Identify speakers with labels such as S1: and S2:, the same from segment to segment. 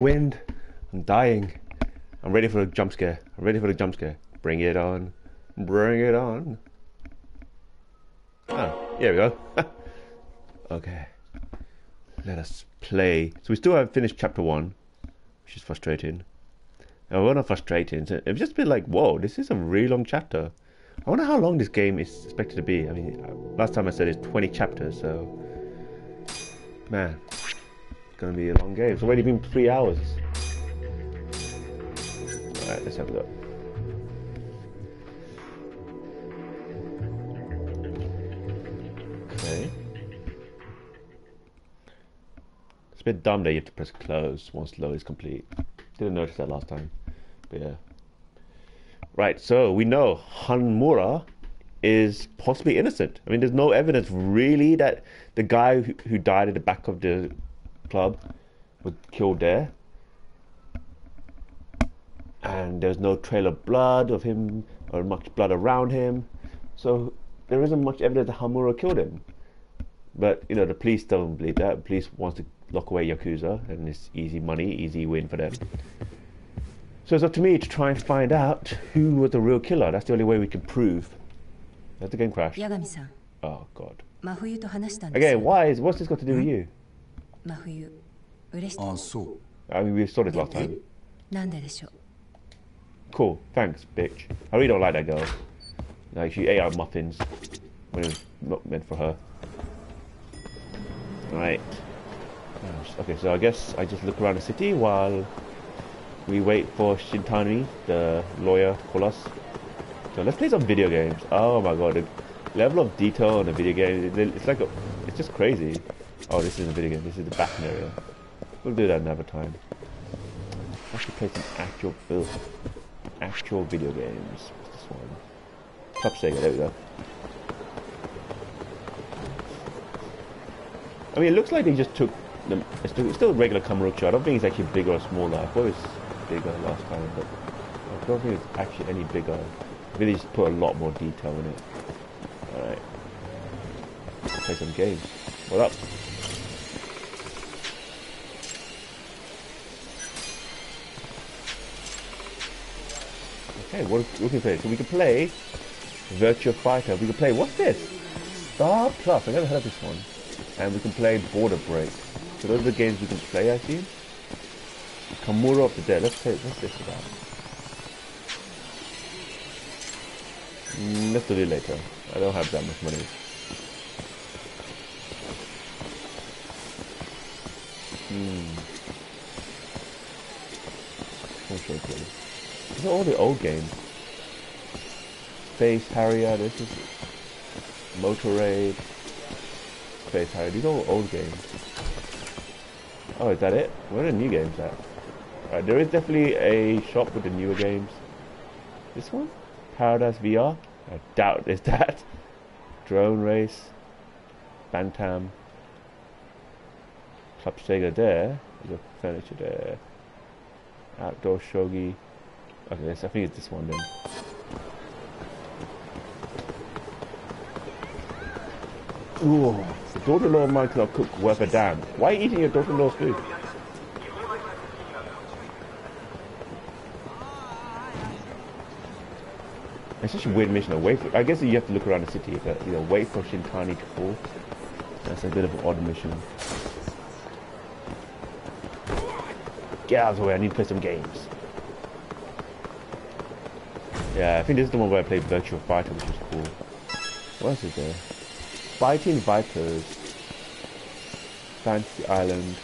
S1: wind. I'm dying. I'm ready for a jump scare. I'm ready for the jump scare. Bring it on. Bring it on. Oh, here we go. okay. Let us play. So we still haven't finished chapter one, which is frustrating. Oh, well, not frustrating. It's just been like, whoa, this is a really long chapter. I wonder how long this game is expected to be. I mean, uh, last time I said it's 20 chapters, so... Man, it's gonna be a long game. It's already been three hours. Alright, let's have a look. Okay. It's a bit dumb that you have to press close once load is complete. Didn't notice that last time. But yeah. Right, so we know Hamura is possibly innocent. I mean, there's no evidence really that the guy who, who died at the back of the club was killed there. And there's no trail of blood of him or much blood around him. So there isn't much evidence that Hamura killed him. But, you know, the police don't believe that. The police wants to lock away Yakuza and it's easy money, easy win for them. So it's up to me to try and find out who was the real killer. That's the only way we can prove. Let the game crash. Yagami-san. Oh god. Again, why is what's this got to do with you?
S2: Ah, so.
S1: I mean, we saw this last time. Cool, thanks, bitch. I really don't like that girl. Like, she ate our muffins when it was not meant for her. Right. Okay, so I guess I just look around the city while we wait for Shintani, the lawyer, call us. So let's play some video games. Oh my god, the level of detail in the video game, it's like, a, it's just crazy. Oh, this is a video game, this is the back area. We'll do that another time. I should play some actual, ugh, actual video games. What's this one? Sega, there we go. I mean, it looks like they just took the, it's still, it's still a regular Kamurocho. I don't think it's actually bigger or smaller. I thought it was bigger last time, but I don't think it's actually any bigger. Really just put a lot more detail in it. Alright. Play some games. What up? Okay, what we can play? So we can play Virtua Fighter. We can play what's this? Star Plus. I never heard of this one. And we can play Border Break. So those are the games we can play, I see. Kamuro of the Dead. Let's take what's this about? Mm, let's do it later. I don't have that much money. Hmm. These are all the old games. Space Harrier, this is Motor Raid. Space Harrier, these are all old games. Oh, is that it? Where are the new games at? Right, there is definitely a shop with the newer games. This one? Paradise VR? I doubt it's that. Drone Race. Bantam. Club Sega there. There's a furniture there. Outdoor Shogi. Okay, so I think it's this one then. Ooh, daughter-in-law of mine cannot cook worth a damn. Why are you eating your daughter-in-law's food? It's such a weird mission. Away for, I guess you have to look around the city. But, you know, wait for Shintani to fall. That's a bit of an odd mission. Get out of the way. I need to play some games. Yeah, I think this is the one where I played Virtua Fighter, which is cool. What else is there? Fighting Vipers. Fantasy Island.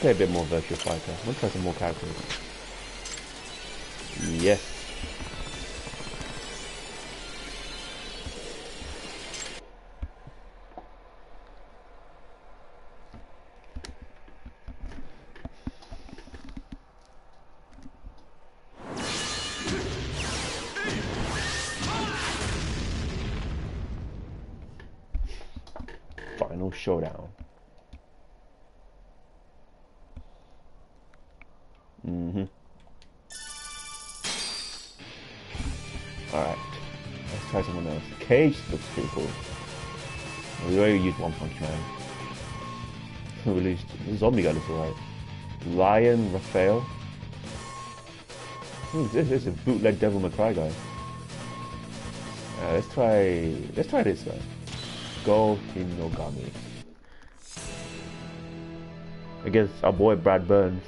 S1: Play a bit more Virtua Fighter. I'm gonna try some more characters. Punch Man. Released. Zombie guy looks alright. Lion Rafale. Hmm, this is a bootleg Devil May Cry guy. Uh, let's try. Let's try this guy. Goh Hinogami. Against our boy Brad Burns.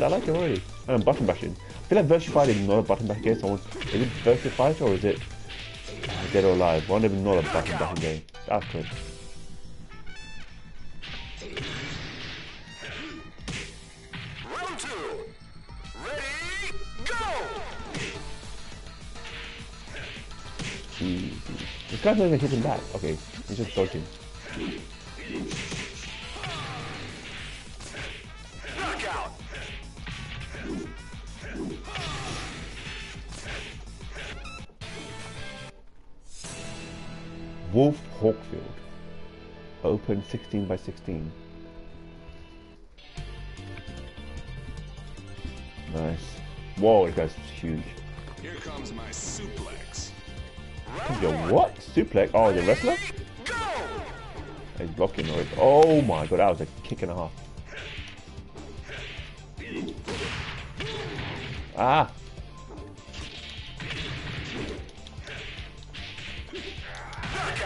S1: Bad. I like it already. And I'm button bashing. I feel like Fighter is not a button bashing game. Someone, is it Fighter or is it uh, Dead or Alive? One of them not a button bashing game. That's good. This guy's not even hitting back. Okay, he's just dodging. Wolf Hawkfield. Open 16 by 16. Nice. Whoa, this guy's huge.
S2: Here comes my suplex.
S1: Your what? Suplex? Oh, the wrestler?
S2: Go!
S1: He's blocking already. Oh my god, that was a kick and a half. Ah!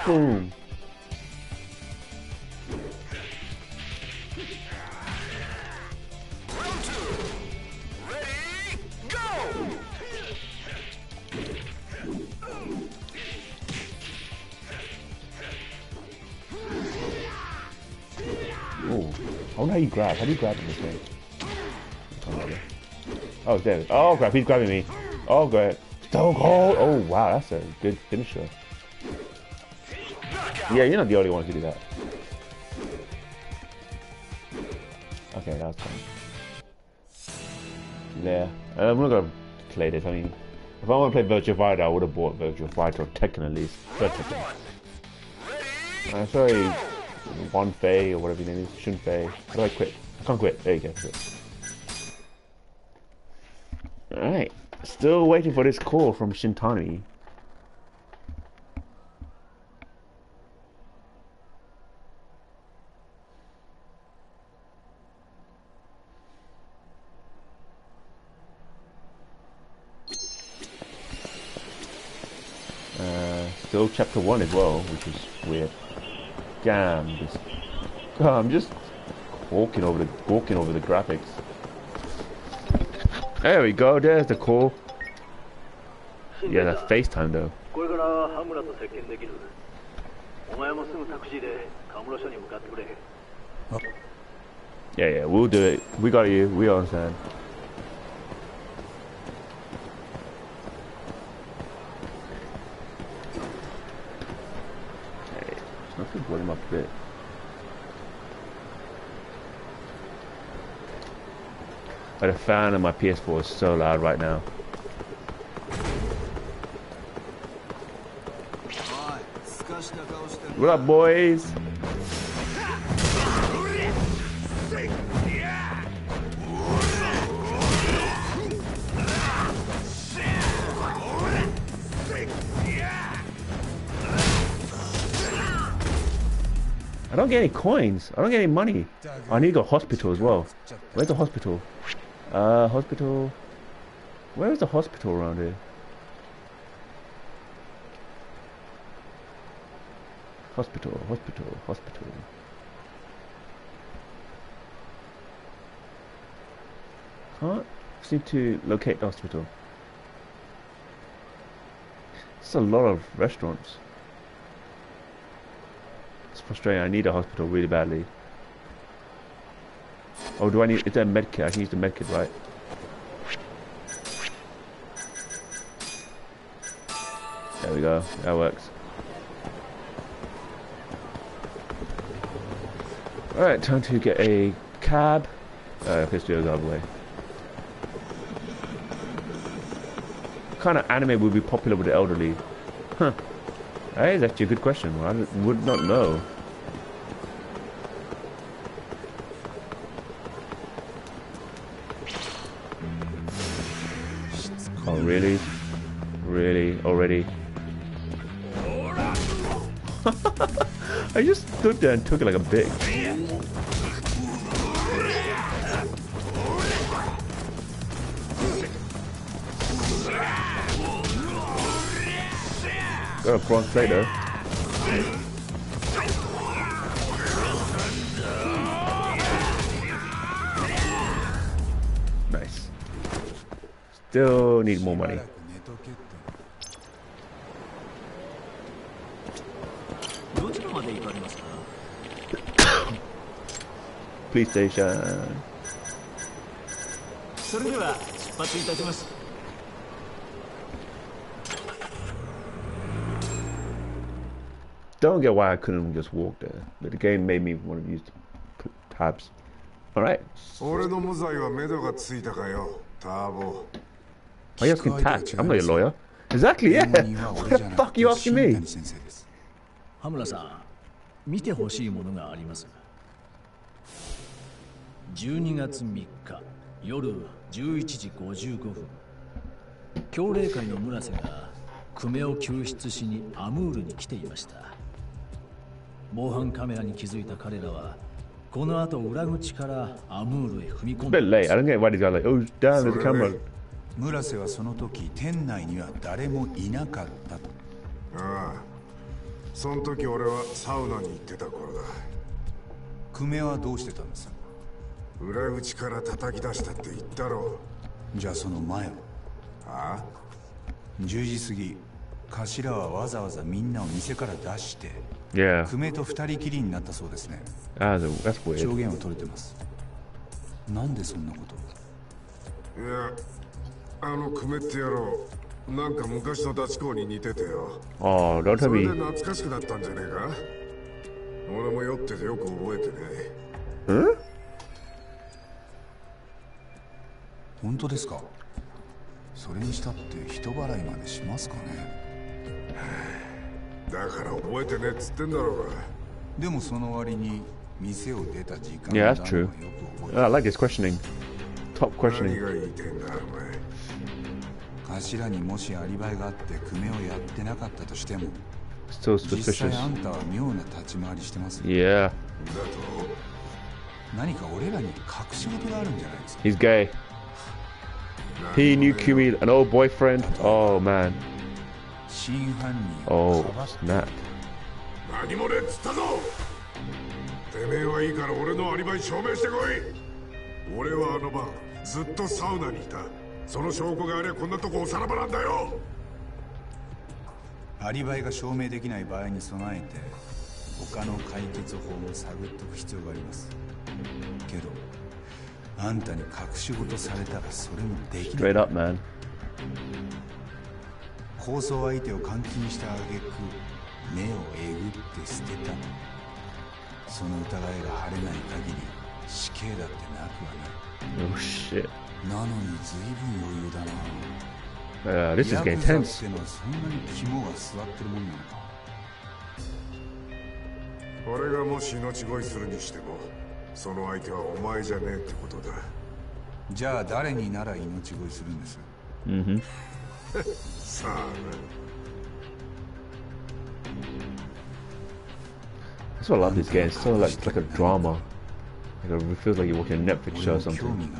S1: Boom! Oh, wonder you grab. How do you grab in this game? Oh, there. Oh. Oh, crap, he's grabbing me. Oh, great. Stone Cold! Oh, wow, that's a good finisher. Yeah, you're not the only one who do that. Okay, that was fun. Yeah, uh, I'm not gonna play this. I mean, if I want to play Virtua Fighter, I would have bought Virtua Fighter or Tekken at least. I'm sorry, Wan Fei or whatever your name is, Shun Fei. How do I quit? I can't quit. There you go. Alright. Still waiting for this call from Shintani. chapter 1 as well, which is weird. Damn, just... God, I'm just walking over the walking over the graphics. There we go, there's the call. Yeah, that's FaceTime though. Yeah, yeah, we'll do it. We got you. We understand. Let's just him up a bit. But the fan on my PS4 is so loud right now. What up, boys? I don't get any coins. I don't get any money. I need to go hospital as well. Where's the hospital? Uh, hospital. Where is the hospital around here? Hospital, hospital, hospital. Can't seem to locate the hospital. It's a lot of restaurants. Frustrating. I need a hospital really badly. Oh, do I need? Is there a med kit? I can use the med kit, right? There we go. That works. Alright, time to get a cab. Uh, let's do it the other way. What kind of anime would be popular with the elderly? Huh. That is actually a good question. I would not know. Mm. Oh, really? Really? Already? I just stood there and took it like a big. Got a front trader. Nice. Still need more money. PlayStation.
S3: それでは出発いたします。
S1: Don't get why I couldn't just walk there, but the game made me want to use the p- tabs. All right.
S4: 俺の無罪は目処がついたかよターボ
S1: Why are you asking tax? I'm not your lawyer. Exactly. Yeah.
S5: 弁護人は
S1: What
S5: 俺
S1: the
S5: じゃな
S1: fuck
S5: くて
S1: you asking
S5: 新
S1: me?
S5: 谷先生です
S3: 羽村さん見てほしいものがあります12月3日夜11時55分協励会の村瀬が久米を救出しにアムールに来ていました 防犯カメラに気づいた彼らはこの後裏口からアムールへ踏み込ん
S1: bit
S3: で
S1: late. I don't get why these guys are like, oh damn, there's a camera.
S5: 村瀬はその時店内には誰もいなかったと。
S4: ああその時俺はサウナに行ってた頃だ。
S5: 久米はどうしてたんです？
S4: 裏口から叩き出したって言ったろ
S5: じゃあその前は
S4: ああ
S5: ？10時過ぎ頭はわざわざみんなを店から出して
S1: Yeah.
S5: 久米と二人きりになったそうですね
S1: That's, that's
S5: 証.言を取れてますなんでそんなことを？
S4: いやあの久米って野郎なんか昔のダチ公に似ててよ
S1: Oh, don't
S4: そ
S1: tell
S4: れで.懐かしくなったんじゃねえか？俺も酔っててよく覚えてね
S1: Huh?
S5: 本当ですか？それにしたって人払いまでしますかね？
S4: だから覚えてねっつってんだろうが
S5: でもその割に店を出た時間
S1: Yeah, that's true. I like his questioning. Top questioning.
S4: 何が言いてんだお前
S5: 頭にもしアリバイがあってクメをやってなかったとしても
S1: So suspicious.
S5: 実際あんたは妙な立ち回りしてますよ
S1: Yeah.
S4: だと
S5: 何か俺らに隠し事があるんじゃないですか
S1: He's gay. He knew Kume, an old boyfriend. Oh man.
S5: 真犯人
S1: Oh
S5: をかばって.
S4: 何もねえっつったぞてめえはいいから俺のアリバイ証明してこい。俺はあの晩ずっとサウナにいた。その証拠がありゃこんなとこおさらばなんだよ。
S5: アリバイが証明できない場合に備えて他の解決法も探っておく必要があります。けどあんたに隠し事されたらそれもできない。
S1: Straight up, man.
S5: 放送相手を監禁した挙句目をえぐって捨てたその疑いが晴れない限り死刑だってなくはない。よしなのに随分余裕だな、
S1: uh, This is getting tense
S5: のそんなに肝が座ってるもんなのか。
S4: 俺がもし命乞いするにしてもその相手はお前じゃねえってことだ。
S5: じゃあ誰になら命乞いするんです、
S1: mm
S4: hmm. Sorry.
S1: That's what I love this game. It's so like it's like a drama. Like it feels like you're watching a Netflix show or something.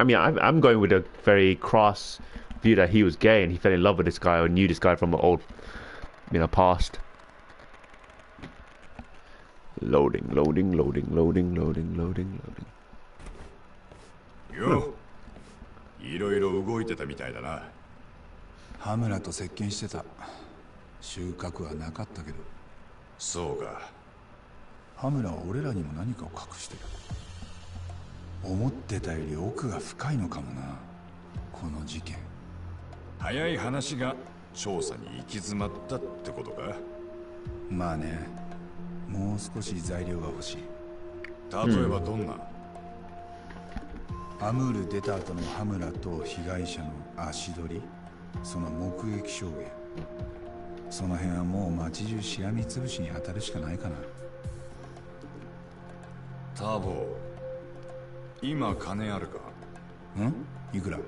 S1: I mean, I'm, I'm going with a very cross view that he was gay and he fell in love with this guy or knew this guy from an old, you know, past. Loading, loading, loading, loading, loading, loading, loading.
S2: よ。いろいろ動いてたみたいだな。
S5: 羽村と接見してた。収穫はなかったけど。
S2: そうか。
S5: 羽村は俺らにも何かを隠してる思ってたより奥が深いのかもな。この事件。
S2: 早い話が調査に行き詰まったってことか。
S5: まあね。もう少し材料が欲しい。
S2: 例えばどんな、
S5: アムール出た後の羽村と被害者の足取りその目撃証言。その辺はもう街中しらみつぶしに当たるしかないかな。
S6: ターボ今金あるか？
S5: ん？いくら？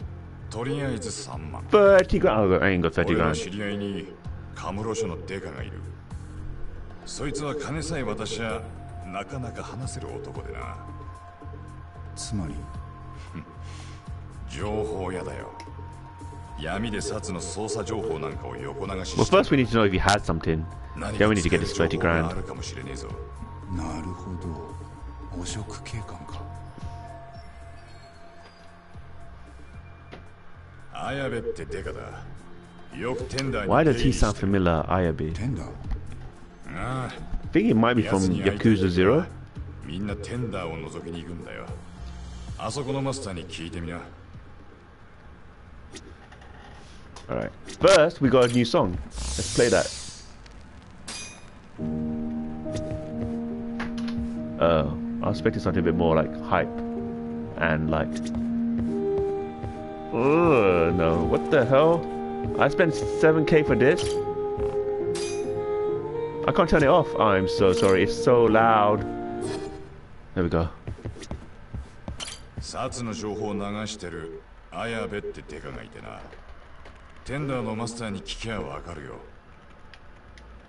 S6: とりあえず3万
S1: 30 grand. Oh, I ain't got 30
S6: 俺の
S1: grand.
S6: 知り合いにカムロ署のデカがいる。そいつは金さえ渡しゃなかなか話せる男でな。
S5: つまり
S6: 情報屋だよ闇で札の捜査情報なんかを横流し
S1: Well,
S6: して
S1: first we need to know if he had something.
S6: 何
S1: Then
S6: か
S1: we need to
S6: 使え
S1: get
S6: る
S1: this
S6: 情
S1: 30
S6: 報があ
S1: grand.
S6: るかもしれねえぞ
S5: なるほど汚職警官か
S6: 綾部ってデカだよくテンダーに
S1: Why does
S6: 出
S1: he
S6: 入り
S1: sound
S6: してる
S1: familiar, Ayabe?
S5: テンダー
S6: ああ
S1: I think it might be
S6: 奴
S1: from
S6: に会いたい
S1: Yakuza
S6: 時
S1: Zero.
S6: はみんなテンダーを覗きに行くんだよあそこのマスターに聞いてみな
S1: Alright. First, we got a new song. Let's play that. Oh, I was expecting something a bit more like hype and like. Oh no! What the hell? I spent 7k for this. I can't turn it off. I'm so sorry. It's so loud. There we go.
S6: 札の情報を流してる綾部ってデカがいてな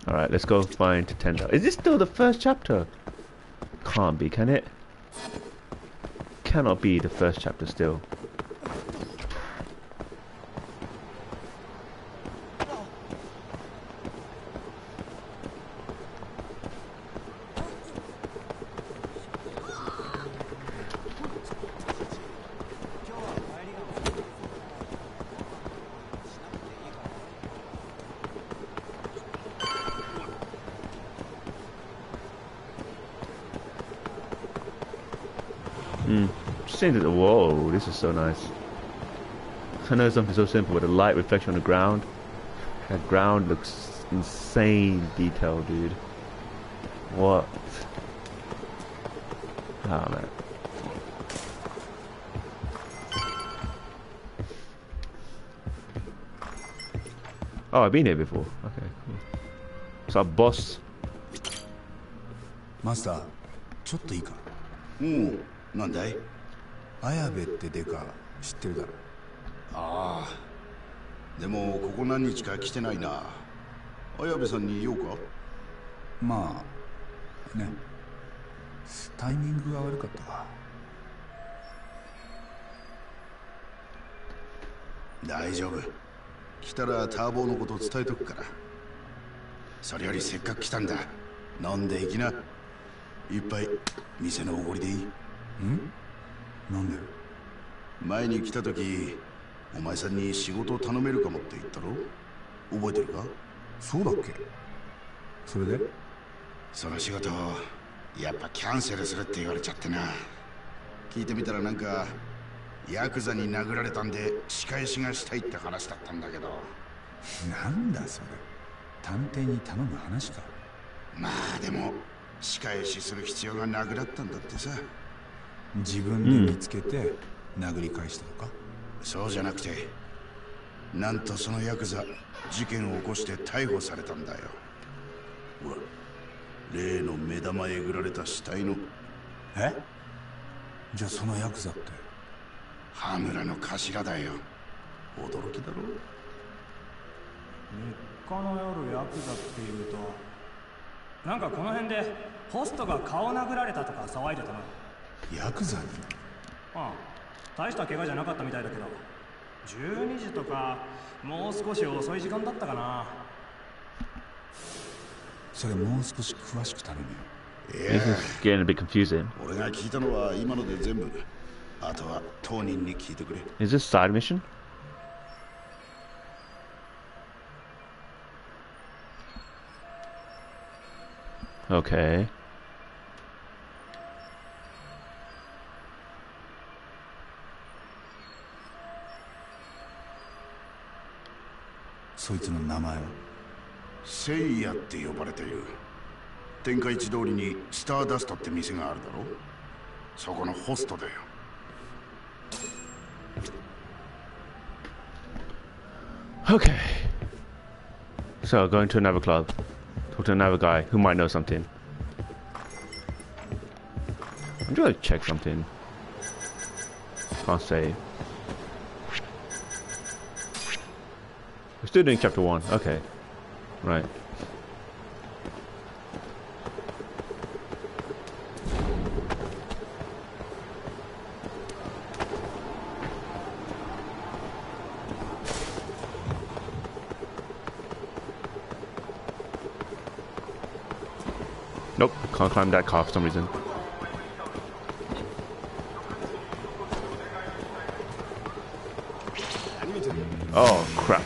S6: all
S1: right, let's go find Tender. Is this still the first chapter? Can't be, can it? Cannot be the first chapter still. so nice. I know something so simple, but the light reflection on the ground. That ground looks insane detail, dude. What? Ah, man. Oh, I've been here before. Okay, cool. So, our boss.
S5: マスターちょっといいか
S7: うんなんだい
S5: 綾部ってデカ知ってるだろ？
S7: ああ。でもここ何日か来てないな。綾部さんに言おうか？
S5: まあね。タイミングが悪かったわ。
S7: 大丈夫。来たらターボーのこと伝えとくから。それよりせっかく来たんだ。飲んでいきな。一杯店のおごりでいい
S5: なんで？
S7: 前に来た時お前さんに仕事を頼めるかもって言ったろ？覚えてるか？
S5: そうだっけ？それで？
S7: その仕事やっぱキャンセルするって言われちゃってな。聞いてみたらなんかヤクザに殴られたんで仕返しがしたいって話だったんだけど。
S5: なんだそれ？探偵に頼む話か。
S7: まあでも仕返しする必要がなくなったんだってさ
S5: 自分で見つけて殴り返したのか、
S7: そうじゃなくてなんとそのヤクザ事件を起こして逮捕されたんだよ。ほら例の目玉えぐられた死体の。
S5: え？じゃあそのヤクザって？
S7: 羽村の頭だよ。驚きだろ
S8: ？3日の夜ヤクザっていうとなんかこの辺でホストが顔殴られたとか騒いでたな
S5: ヤクザに。
S8: ああ大した怪我じゃなかったみたいだけど。12時とかもう少し遅い時間だったかな。
S5: それもう少し詳しく頼むよ。
S1: This is getting a bit confusing.
S7: 俺が聞いたのは今ので全部あとは当人に聞いてくれ。
S1: Is this side mission? Okay.
S5: そいつの名前は
S7: セイヤって呼ばれている天下一通りにスターダストって店があるだろそこのホストだよ
S1: オッケー。So, going to another club. Talk to another guy who might know something. I'm just gonna check something. Can't save. We're still doing chapter one. Okay. Right. Nope, can't climb that car for some reason. Oh crap.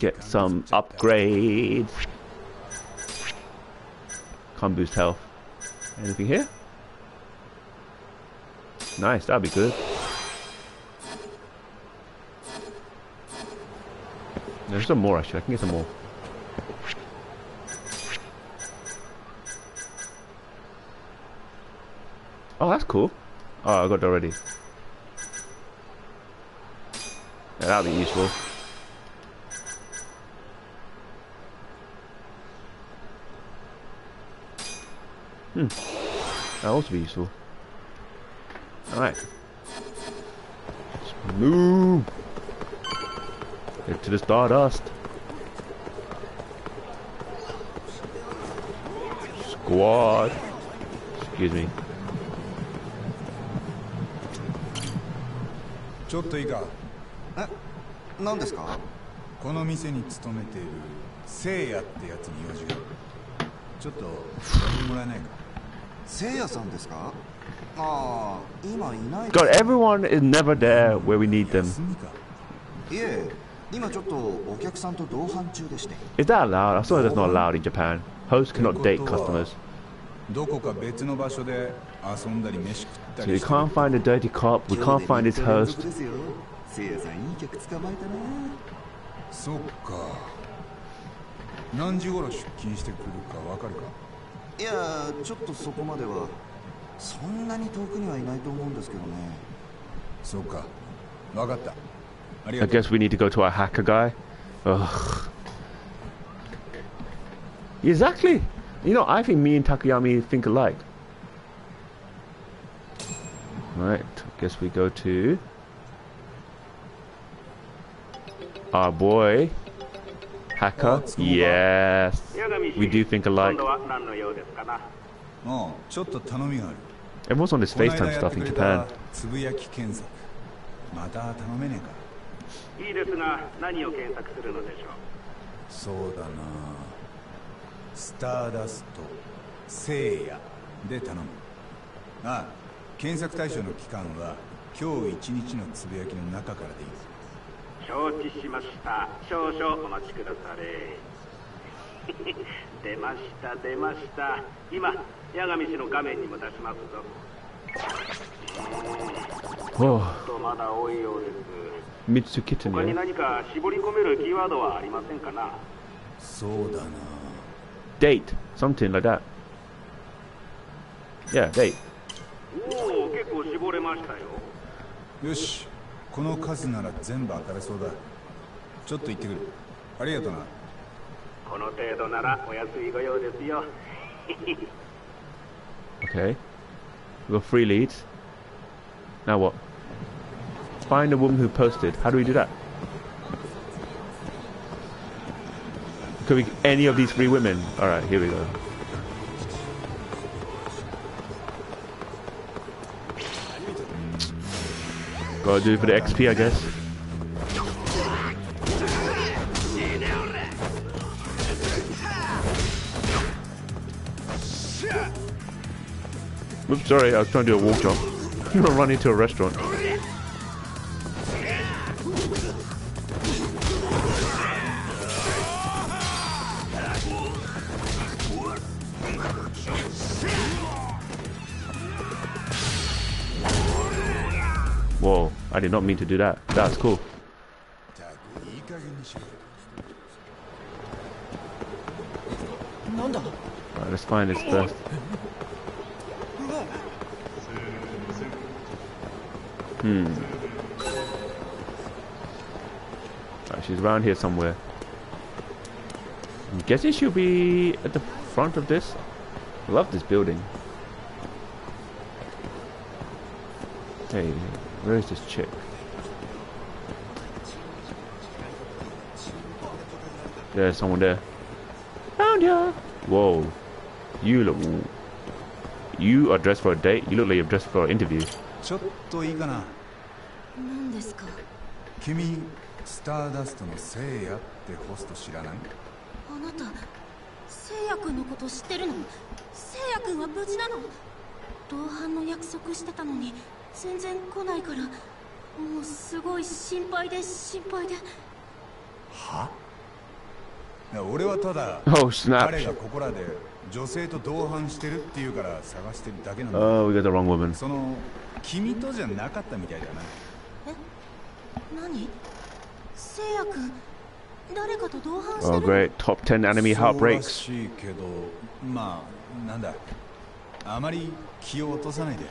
S1: Get some upgrades. Can't boost health. Anything here? Nice, that'd be good. There's some more actually, I can get some more. Oh, that's cool. Oh, I got it already. Yeah, that'll be useful. Hmm. That'll also be useful. Alright. Let's move. Get to the Stardust. Squad. Excuse me.
S5: ちょっといいか
S9: え何ですか
S5: この店に勤めている聖夜ってやつに用事がちょっと呼んでもらえないか
S1: God, everyone is never there where we need them.
S5: 休みか
S9: いえ今ちょっとお客さんと同伴中でして
S1: Is that allowed? I saw that's not allowed in Japan. Hosts cannot date customers.
S5: どこか別の場所で遊んだり飯食った
S1: So
S5: り
S1: we
S5: して
S1: can't find the dirty cop, we can't find his host.
S9: ですよ聖夜さんいい客捕まえたな
S5: そっか何時頃出勤してくるかわかるか
S9: いやちょっとそこまではそんなに遠くにはいないと思うんですけどね
S5: そうかわかったあり
S1: I
S5: がとう
S1: guess we need to go to our hacker guy. Ugh. Exactly. You know, I think me and Takayami think alike. Right, guess we go to our boy hacker? Yes, we do think alike.
S10: は何の用ですかな？
S5: うんちょっと頼みがある。
S1: Everyone's on this FaceTime stuff
S5: て
S1: in Japan.
S5: たつぶやき検索。また頼めねえか。
S10: いいですが何を検索するのでしょう？
S5: そうだな。スターダスト聖夜で頼む。ああ検索対象の期間は今日一日のつぶやきの中からでいい
S10: 承知しました。少々お待ちくだされ。出ました出ました。今八神氏の画面にも出しますぞ。
S1: Oh,
S10: とまだ多いようです。他に?何か絞り込めるキーワードはありませんかな？
S5: そうだな。
S1: Date, something like that. Yeah, date.
S10: おお結構絞れましたよ。
S5: よしこの数なら全部当たれそうだちょっと行ってくるありがとうな
S10: この程度ならお安いご用ですよ
S1: Okay. We got three leads. Now what? Find the woman who posted. How do we do that? Could we any of these three women? Alright, here we go. Gotta do it for the XP, I guess. Oops, sorry, I was trying to do a walk jump. You running into a restaurant. I did not mean to do that. That's cool. Right, let's find this first. Hmm. Right, she's around here somewhere. I'm guessing she'll be at the front of this. I love this building. Hey, where is this chick? There's someone there. Found ya! Whoa. You look... You are dressed for a date? You look like you're dressed for an interview.
S5: ちょっといいかな
S11: 何ですか
S5: 君スターダストの聖夜ってホスト知らない
S11: あなた聖夜君のこと知ってるの聖夜君は無事なの同伴の約束してたのに 全然来ないからもうすごい心配で心配で。
S5: いや俺はただ
S1: Oh.
S5: 彼がここらで女性と同伴してるっていうから探してるだけなんだ。
S1: Oh, we got the wrong woman.
S5: その君とじゃなかったみたいだな。
S11: 何？聖夜君誰かと同伴して
S1: Oh,
S11: る
S1: great. Top 10 anime
S5: そうら
S1: heartbreaks.
S5: しいけどまあなんだ？あまり気を落とさないで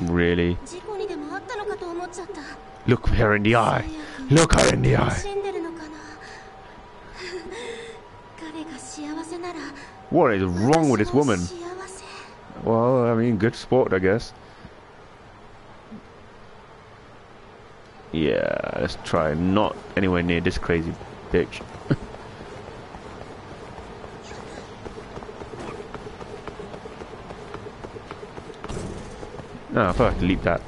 S1: Really? Look her in the eye. Look her in the eye. What is wrong with this woman? Well, I mean, good sport, I guess. Yeah, let's try not anywhere near this crazy bitch. no, I thought I had to leap that.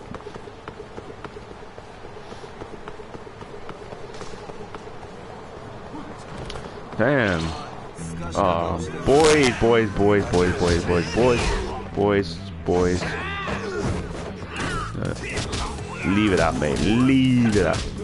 S1: Damn. Oh, boys, boys, boys, boys, boys, boys, boys, boys, boys. Uh, leave it out, mate. Leave it out.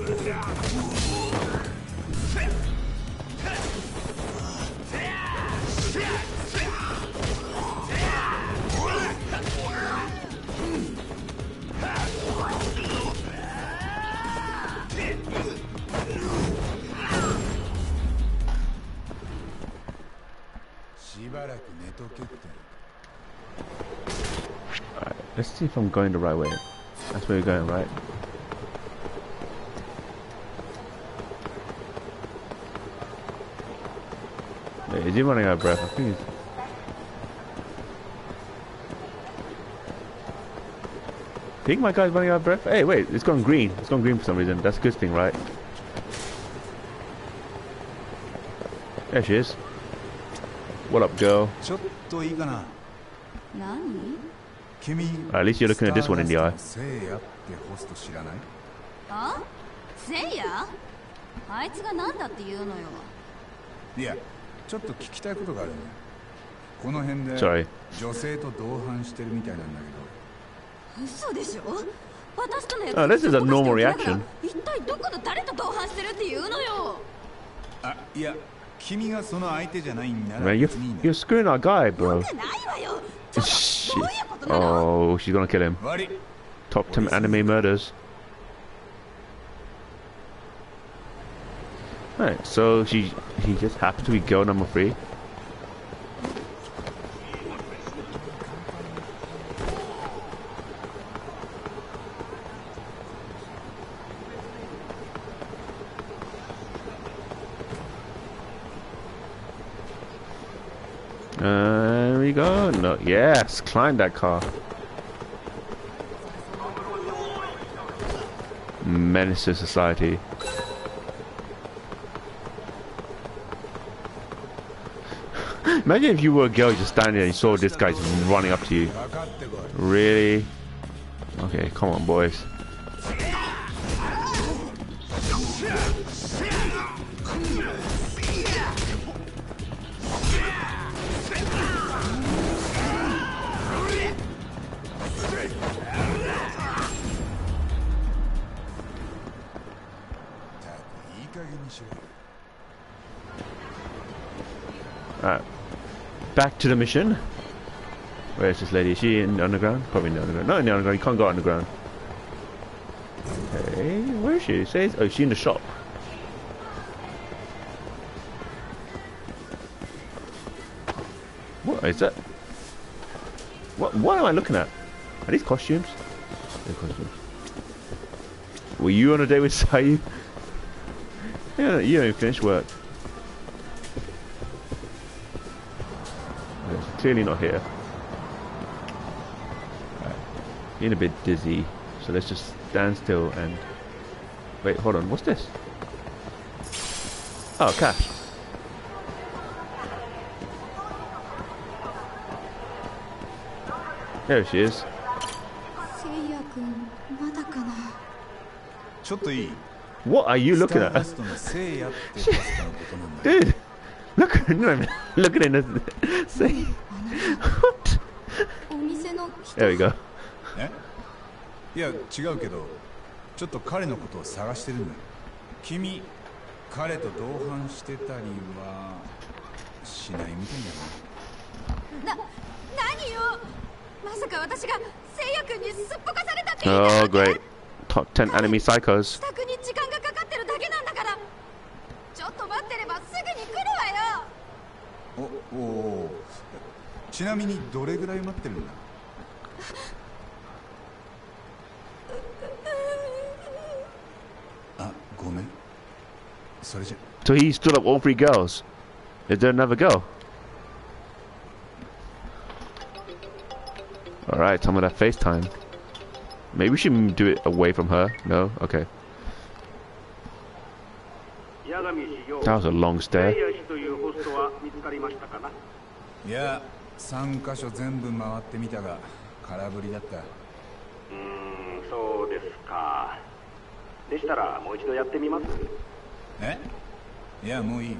S1: Alright, let's see if I'm going the right way. That's where you're going, right? Wait, is he running out of breath? I think he's... I think my guy's running out of breath. Hey, wait, it's gone green. It's gone green for some reason. That's a good thing, right? There she is. What up, girl?
S5: ちょっといいかな
S11: 何
S5: 君
S1: At least you're looking at this one in the eye.
S5: スターダストの聖夜ってホスト知らない
S11: あせいやあいつが何だって言うのよ
S5: いやちょっと聞きたいことがあるんだこの辺で
S1: Sorry.
S5: 女性と同伴してるみたいなんだ
S11: 嘘でしょ私との
S1: Oh, this is a normal reaction.
S11: 一体どこの誰と同伴してるって言うのよ
S5: けどあいや
S1: Man, you're, you're screwing our guy, bro. Shit. Oh, she's gonna kill him. Top 10 anime murders. Alright, so she he just happens to be girl number three. Yes, climb that car. Menace to society. Imagine if you were a girl just standing there and you saw this guy just running up to you. Really? Okay, come on boys. To the mission. Where is this lady? Is she in the underground? Probably in the underground. Not in the underground. You can't go underground. Okay, where is she? It says, oh, she in the shop. What is that? What? What am I looking at? Are these costumes? They're costumes. Were you on a date with Sayu? Yeah, you haven't finished work. clearly not here. Right. Being a bit dizzy, so let's just stand still and... Wait, hold on, what's this? Oh, cash. There she is.
S11: せいやくんまだかな
S5: ちょっといい
S1: What are you
S5: ス
S1: looking
S5: ター
S1: at?
S5: ダストの聖夜ってパスタのことなんだよ
S1: Dude, look at no, look at it. Say what?
S11: お店の人
S1: There we go.
S5: え？いや違うけどちょっと彼のことを探してるんだよ。君彼と同伴してたりはしないみたいだな。
S11: な何よ？まさか私がせいやくんにすっぽかされたって言いたい
S1: Oh,
S11: わけ
S1: great. Top 10 enemy psychos.
S11: に時間がかかってるだけなんだから。ちょっと待ってればすぐに来るわよ。
S5: おおおちなみにどれぐらい待ってるんだ？それじゃ
S1: So he stood up all three girls. Is there another girl? Alright, time of that FaceTime. Maybe we should do it away from her. No? Okay.
S10: 八神氏よ
S1: That was a long
S10: せ
S1: stare.
S10: いや氏というホストは見つかりましたかない
S5: や3カ所全部回ってみたが空振りだった
S10: うーんそうですかでしたらもう一度やってみます
S5: え？いやもういい。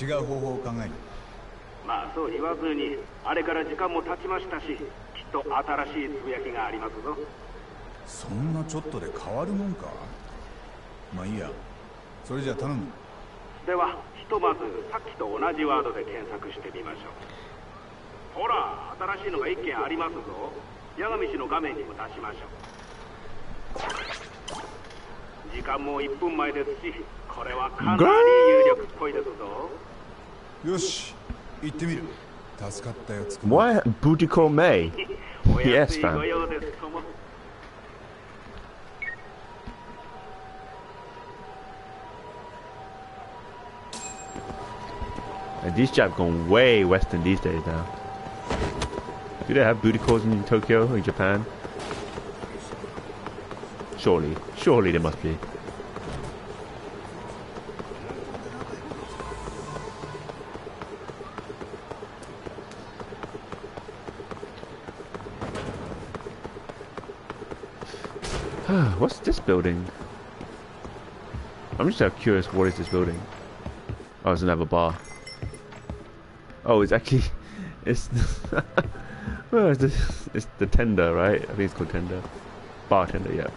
S5: 違う方法を考える。
S10: まあそう言わずにあれから時間も経ちましたしきっと新しいつぶやきがありますぞ。
S5: そんなちょっとで変わるもんか？まあいいや。それじゃ頼む。
S10: ではひとまずさっきと同じワードで検索してみましょう。ほら新しいのが1件ありますぞ。八神氏の画面にも出しましょう。時間も1分前ですしこれはかなり有力っぽいですぞ
S5: よし行ってみる助かったよつく
S1: Why booty call May?
S10: お
S1: Yes,
S10: 安い
S1: fam.
S10: ご用ですとも
S1: And these jabs gone way western these days now. Do they have booty calls in Tokyo or in Japan? Surely, surely there must be. What's this building? I'm just uh, curious. What is this building? Oh, it's another bar. Oh, it's actually it's well, it's the, it's the tender, right? I think it's called tender. Bartender, yeah.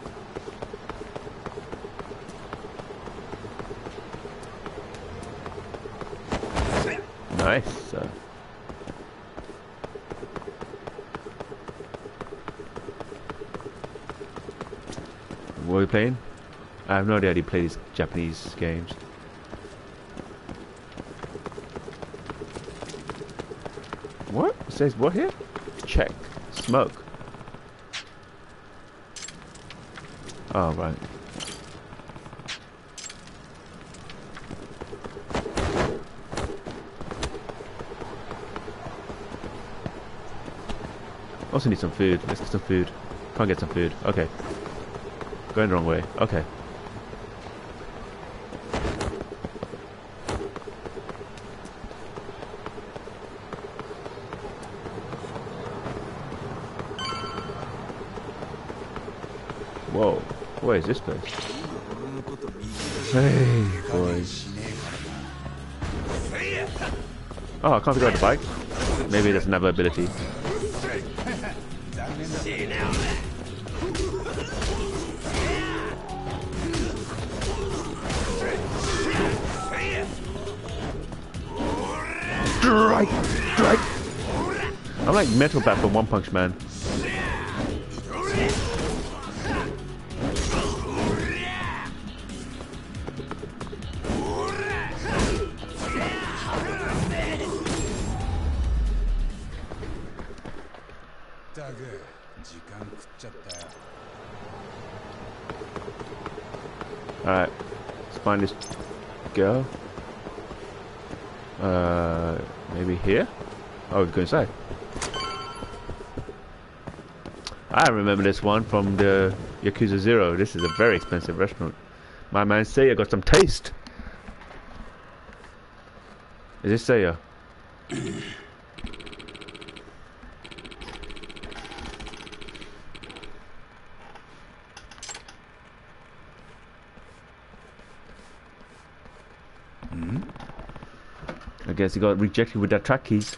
S1: Nice. Uh, what are we playing? I have no idea how to play these Japanese games. What? It says what here? Check. Smoke. Oh, right. Also need some food. Let's get some food. Can't get some food. Okay. Going the wrong way. Okay. Whoa. Where is this place? Hey, boys. Oh, I can't figure out the bike. Maybe there's another ability. Strike! Strike! I'm like Metal Bat from One Punch Man. Go inside. I remember this one from the Yakuza Zero. This is a very expensive restaurant. My man Seiya got some taste. Is this Seiya? Hmm? I guess he got rejected with that track keys.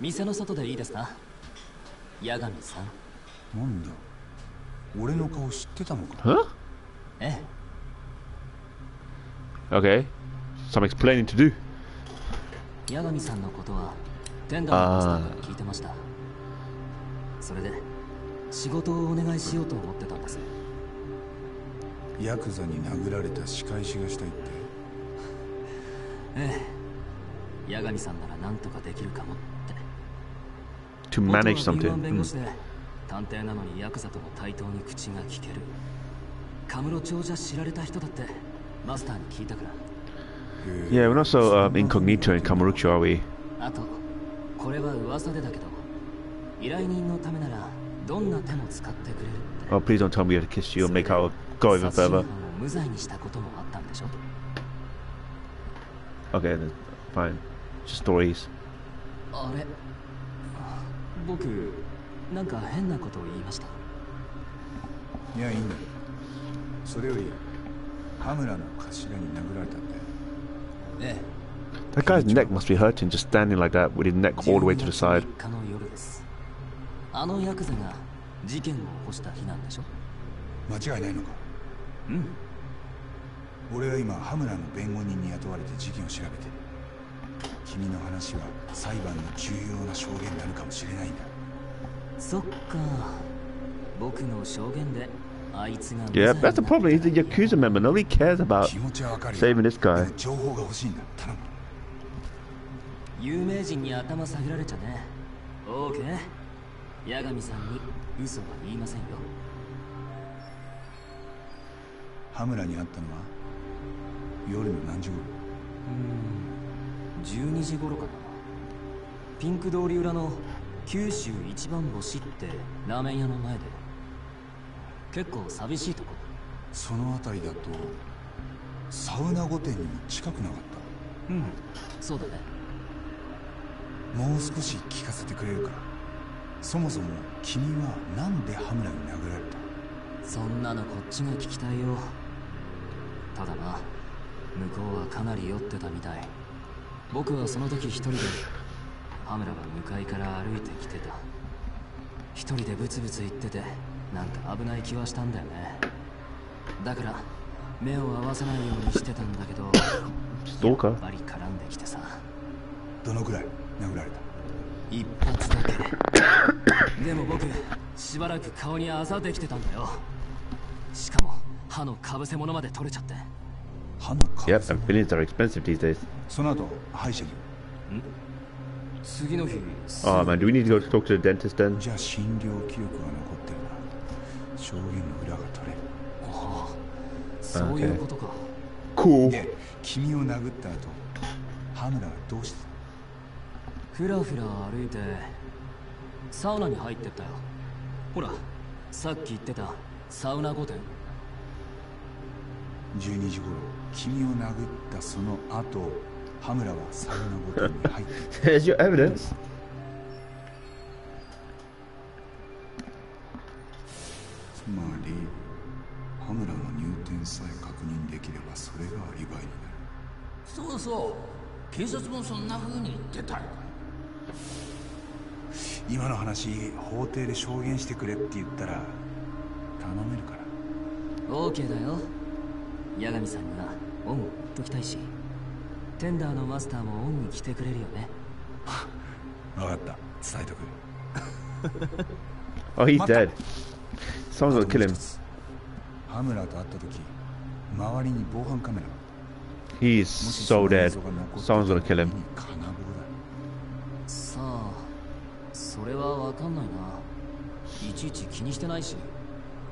S12: 店の外でいいですか？八神さん。
S5: なんだ？俺の顔知ってたのか
S1: ？Huh?
S12: え
S1: Okay. Some explaining to do.
S12: え八神さんのことはテンダーのマスターから聞いてました。それで仕事をお願いしようと思ってたんです。
S5: ヤクザに殴られた仕返しがしたいって。
S12: ええ。八神さんなら何とかできるかもって
S1: To manage
S12: 元は敏
S1: something.
S12: 腕弁護士
S1: Hmm.
S12: で探偵なのにヤクザとの対等に口が聞けるカムロ町じゃ知られた人だってマスターに聞いたから
S1: Yeah, we're not so um, incognito in Kamurocho, are we?
S12: あとこれは噂でだけど依頼人のためならどんな手も使ってくれる
S1: Oh, please don't tell me you had to kiss you or make out go even
S12: 殺人
S1: further.
S12: 犯を無罪にしたこともあったんでしょ
S1: Okay, then, fine. Just stories.
S12: あれ 僕なんか変なことを言いました。
S5: いやいいんだそれより羽村の頭に殴られたんだよ
S12: え。
S1: That guy's neck must be hurting just standing like that with his neck all the way to the side.
S12: 3日の夜です。あのヤクザが事件を起こした日なんでしょ？
S5: 間違いないのか？
S12: うん。
S5: 俺は今羽村の弁護人に雇われて事件を調べてる君の話は裁判の重要な証言になるかもしれないんだ。
S12: そっか。僕の証言であいつが無
S1: Yeah,
S12: 罪
S1: that's the problem. He's a Yakuza member. Nobody cares about saving this
S5: で
S1: guy.
S5: も情報が欲しいんだ。頼む。
S12: 有名人に頭下げられちゃね。オーケー八神さんに嘘は言いませんよ。
S5: 羽村に会ったのは夜の何時頃？
S12: うーん12時頃かなピンク通り裏の九州一番星ってラーメン屋の前で結構寂しいとこ。
S5: その辺りだとサウナ御殿に近くなかった？
S12: うん。そうだね。
S5: もう少し聞かせてくれるかそもそも君はなんで羽村に殴られた？
S12: そんなのこっちが聞きたいよ。ただな向こうはかなり酔ってたみたい。僕はその時一人で羽村が向かいから歩いてきてた。一人でブツブツ言っててなんか危ない気はしたんだよね。だから目を合わせないようにしてたんだけど
S1: Stalker.
S12: やっぱり絡んできてさ。
S5: どのくらい？殴られた？
S12: 一発だけ。でも僕しばらく顔にあざできてたんだよ。しかも歯のかぶせ物まで取れちゃって
S5: 歯の
S1: Yep, and fillings are expensive these days.
S5: その後歯医者に
S12: 次の日。
S1: Oh man, do we need to go talk to the dentist then?
S5: じゃあ診療記録が残ってるな証言の裏が取れる。
S12: ああそういうことか。
S1: Cool.
S5: で君を殴った後羽村はどうして
S12: ふらふら歩いてサウナに入ってったよ。ほらさっき言ってたサウナ御殿。
S5: 12時頃君を殴ったその後羽村はサのボトルに入って
S1: There's your evidence.
S5: 今の話法廷で証言してくれって言ったら頼めるから。
S12: OK だよ。八神さんには。オンを言っときたいしテンダーのマスターもオンに来てくれるよね
S5: 分かった伝えとく
S1: Oh, he's dead. Someone's gonna kill him.
S5: 羽村と会った時周りに防犯カメラが
S1: He's so dead. Someone's gonna kill him.
S12: さあそれはわかんないないちいち気にしてないし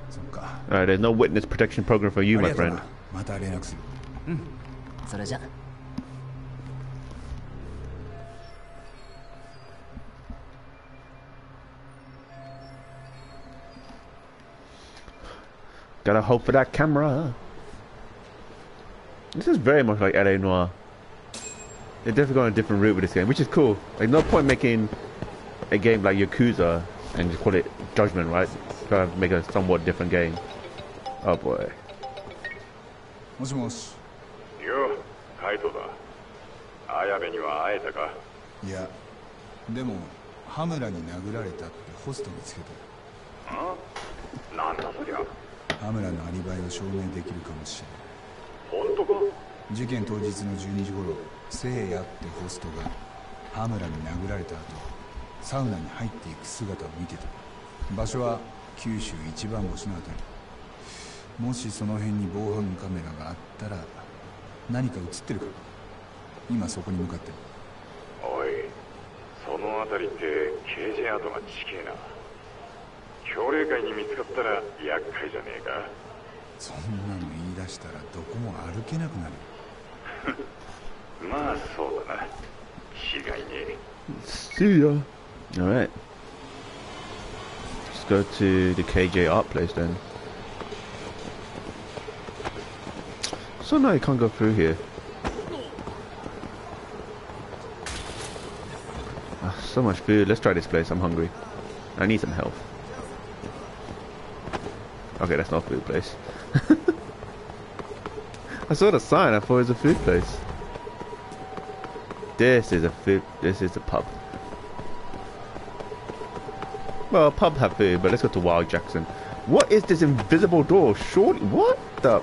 S5: そっか
S1: Alright, there's no witness protection program for you,
S5: あ
S1: my
S5: りがとう
S1: friend.
S5: なまた連絡する
S12: うんそれじゃ
S1: got to hope for that camera. This is very much like LA Noire. They're definitely going a different route with this game, which is cool. Like, no point making a game like Yakuza and just call it Judgment, right? Try to make a somewhat different game. Oh boy.
S2: What's most? イトだ綾部には会えたか。
S5: いやでも羽村に殴られたってホスト見つけた
S2: なんだそりゃ。
S5: 羽村のアリバイを証明できるかもしれ
S2: 本当か？
S5: ない事件当日の12時頃聖夜ってホストが羽村に殴られた後サウナに入っていく姿を見てた。場所は九州一番星のあたり。もしその辺に防犯カメラがあったら何か映ってるか。今そこに向かって。る
S2: おいその辺りって刑事跡が地形な。協霊会に見つかったら厄介じゃねえか。
S5: そんなの言い出したらどこも歩けなくなる。
S2: まあそうだな。違いね。
S1: See ya. Alright. Let's go to the KJ art place then. So no, you can't go through here. Ah, so much food. Let's try this place. I'm hungry. I need some health. Okay, that's not a food place. I saw the sign. I thought it was a food place. This is a food. This is a pub. Well, pub have food, but let's go to Wild Jackson. What is this invisible door? Surely, what the?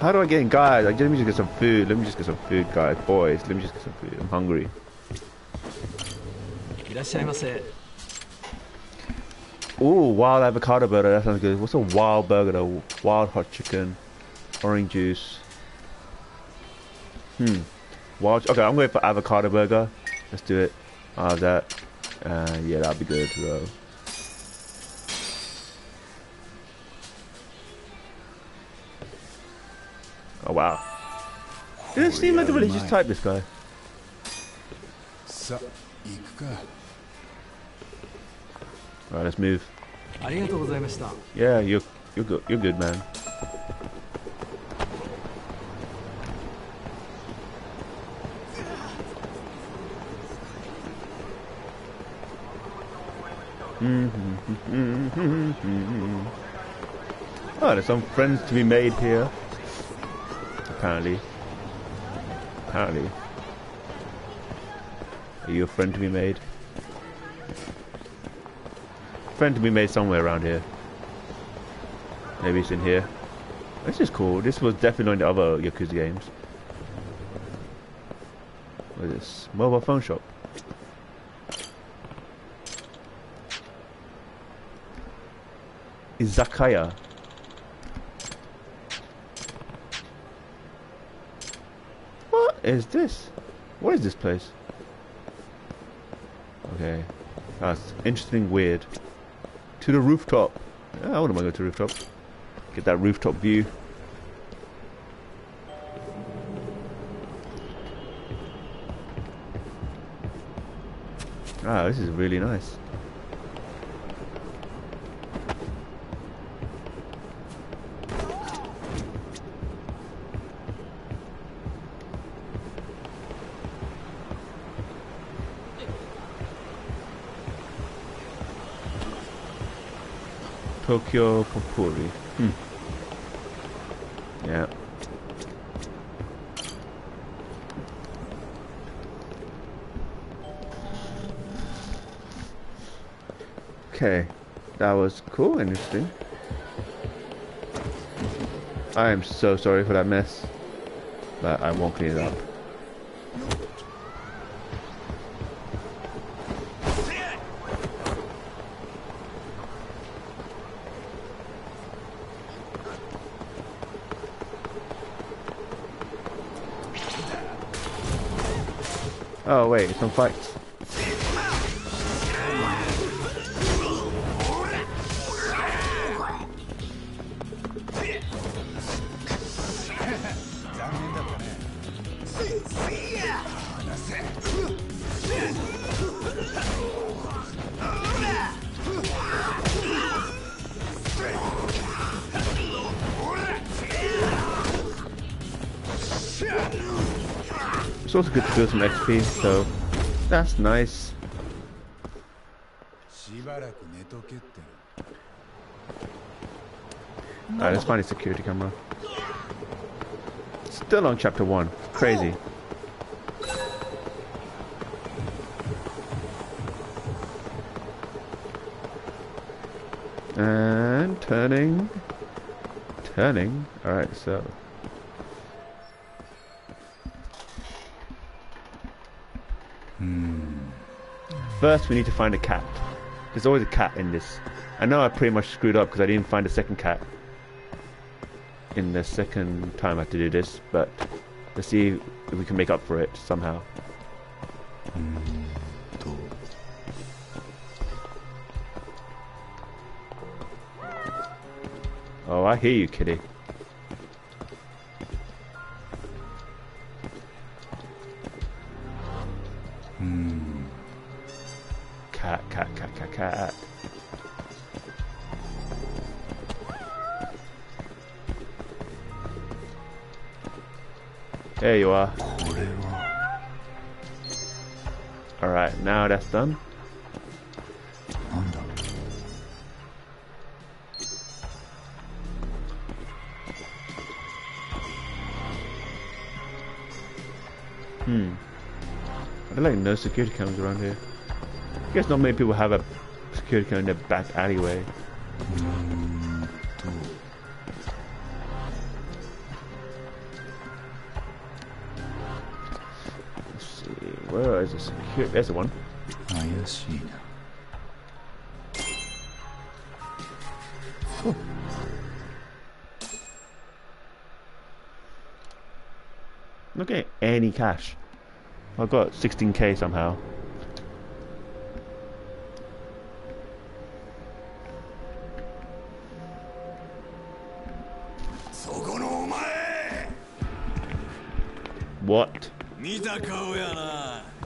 S1: How do I get in? Guys, like, let me just get some food. Let me just get some food, guys. Boys, let me just get some food. I'm hungry. Ooh, wild avocado burger. That sounds good. What's a wild burger though? Wild hot chicken, orange juice. Hmm. Wild. Okay, I'm going for avocado burger. Let's do it. I'll have that. Uh, yeah, that'll be good, bro. Oh wow. Did it seem like the villagers type this guy? Alright, let's move. Yeah, you're you're good you're good man. Mm-hmm. oh, there's some friends to be made here. Apparently. Apparently. Are you a friend to be made? Friend to be made somewhere around here. Maybe it's in here. This is cool. This was definitely on the other Yakuza games. What is this? Mobile phone shop. Izakaya. Is this? What is this place? Okay. That's interesting, weird. To the rooftop. Yeah, I wouldn't mind going to rooftop. Get that rooftop view. Ah, this is really nice. Tokyo Popuri. Hmm. Yeah. Okay, that was cool, interesting. I am so sorry for that mess, but I won't clean it up. It's also good to build some XP, so that's nice. Alright, let's find a security camera. Still on chapter 1. Crazy. And turning. Turning. Alright, so First, we need to find a cat. There's always a cat in this. I know I pretty much screwed up because I didn't find a second cat in the second time I had to do this, but let's see if we can make up for it somehow. Oh, I hear you, kitty. There you are. Alright, now that's done. Hmm. I feel like no security cameras around here. I guess not many people have a security camera in their back alleyway. Let's Here, there's the one.
S5: Ah, oh, yes, she.
S1: Not getting any cash. I've got 16k somehow. What?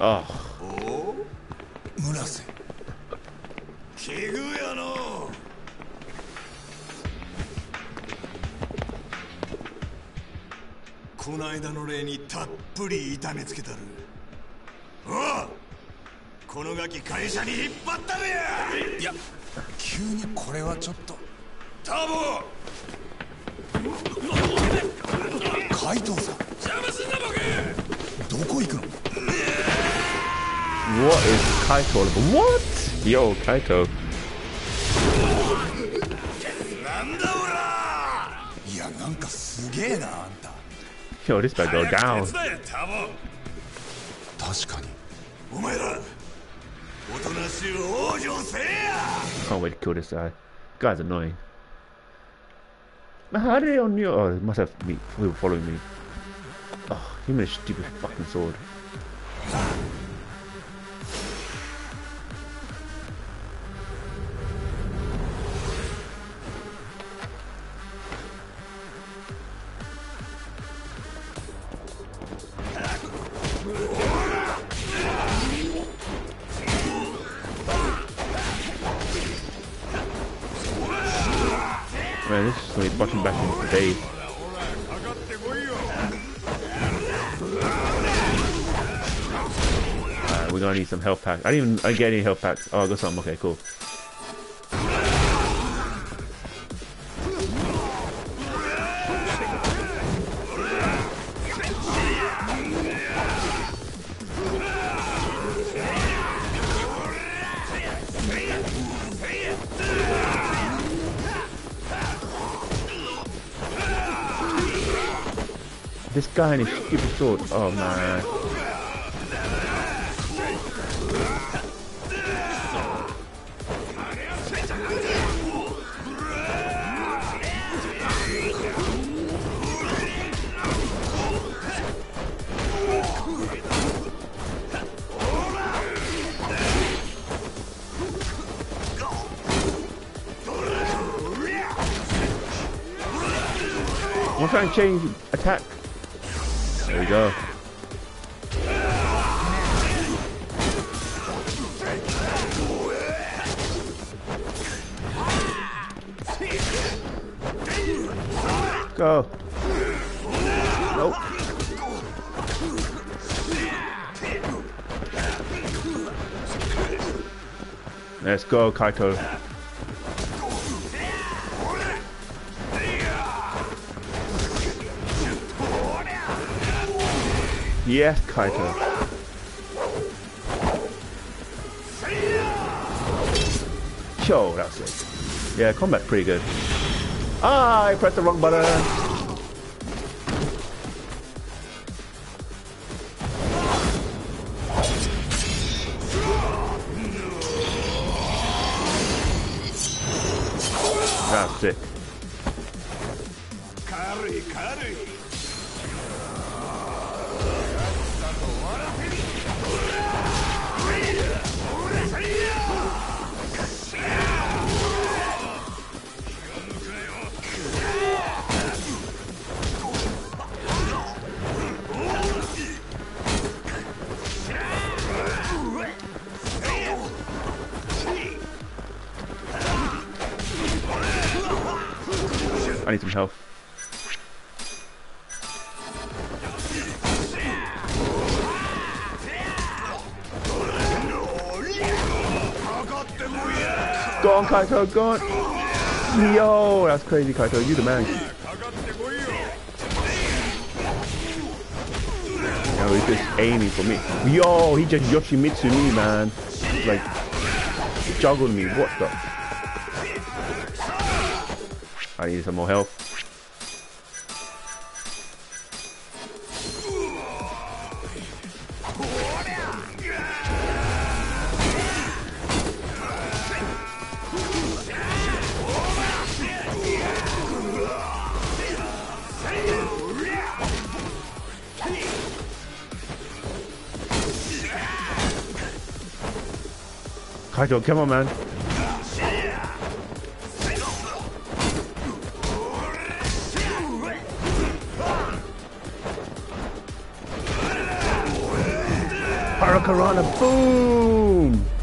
S1: Oh.
S5: ぷり痛めつけたる。おうこのガキ会社に引っ張ったるや。いや急にこれはちょっと。タボ海藤さん。邪魔すんなボケ。どこ行くの
S1: ？What is Kaito? What? Yo, Kaito. Yo, this better go down.
S5: 手伝えタボ確かにお前らおとなしい往生せえや
S1: Can't wait to kill this guy. Guy's annoying. Now, How did they on you? Oh, they must have me. Who were following me? Oh, him and his stupid fucking sword. pack. I didn't even I get any health packs. Oh, I got some. Okay, cool. This guy and his stupid sword. Oh man. Change attack. There we go. Go. Nope. Let's go, Kaito. Yes, Kaito. Yo, that's it. Yeah, combat pretty good. Ah, I pressed the wrong button. Kaito, go on. Yo, that's crazy, Kaito. You the man. Yo, he's just aiming for me. Yo, he just Yoshimitsu me, man. Like, juggled me. What the? I need some more health. Kaito, come on, man. Hurricanrana, boom! "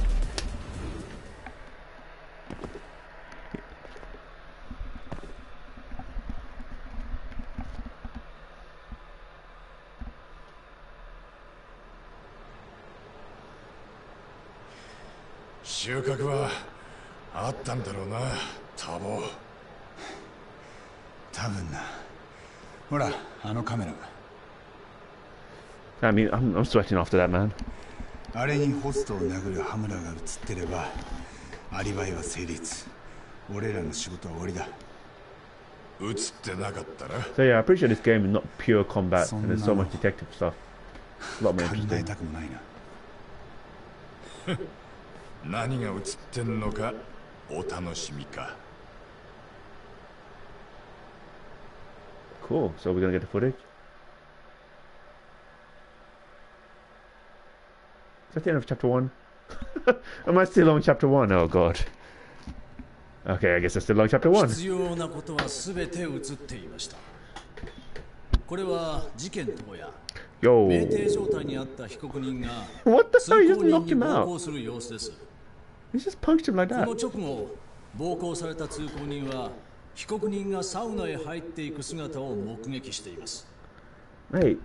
S1: I mean, I'm, I'm sweating after that, man.
S5: あれにホストを殴る羽村が映ってればアリバイは成立俺らの仕事は終わりだ
S4: 映ってなかったら
S1: So yeah, I'm pretty sure this game is not pure combat, and there's so much detective stuff. A lot more
S5: 考え
S1: interesting.
S5: たくもないな
S4: 何が映ってんのかお楽しみか
S1: Cool. So we're gonna get the footage. that the end of chapter one? Am I still on chapter one? Oh god. Okay, I guess I'm still on chapter one.
S3: 必要なことは全て映っていましたこれは事件当夜
S1: Yo.
S3: 酩酊状態にあった被告人が
S1: What the
S3: 通
S1: hell? You
S3: 行
S1: just
S3: 人
S1: knocked
S3: に
S1: him
S3: 暴
S1: out.
S3: 行する様子です
S1: He just punched him like
S3: こ
S1: that.
S3: の直後暴行された通行人は被告人がサウナへ入っていく姿を目撃しています
S1: Mate,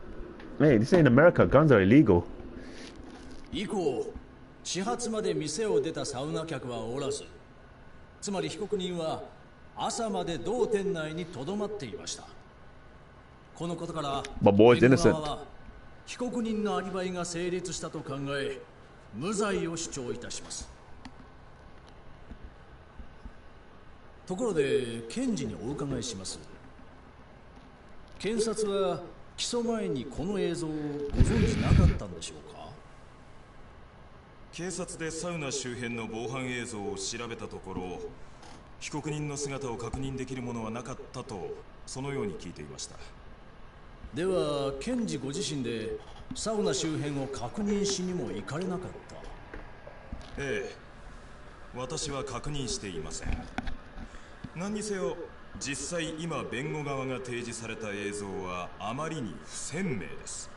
S1: mate, this ain't America. Guns are illegal.
S3: 以降始発まで店を出たサウナ客はおらずつまり被告人は朝まで同店内にとどまっていました。このことから被告人のアリバイが成立したと考え無罪を主張いたします。ところで検事にお伺いします。検察は起訴前にこの映像をご存知なかったんでしょうか？
S6: 警察でサウナ周辺の防犯映像を調べたところ被告人の姿を確認できるものはなかったとそのように聞いていました。
S3: では検事ご自身でサウナ周辺を確認しにも行かれなかった。
S6: ええ。私は確認していません。何にせよ実際今弁護側が提示された映像はあまりに不鮮明です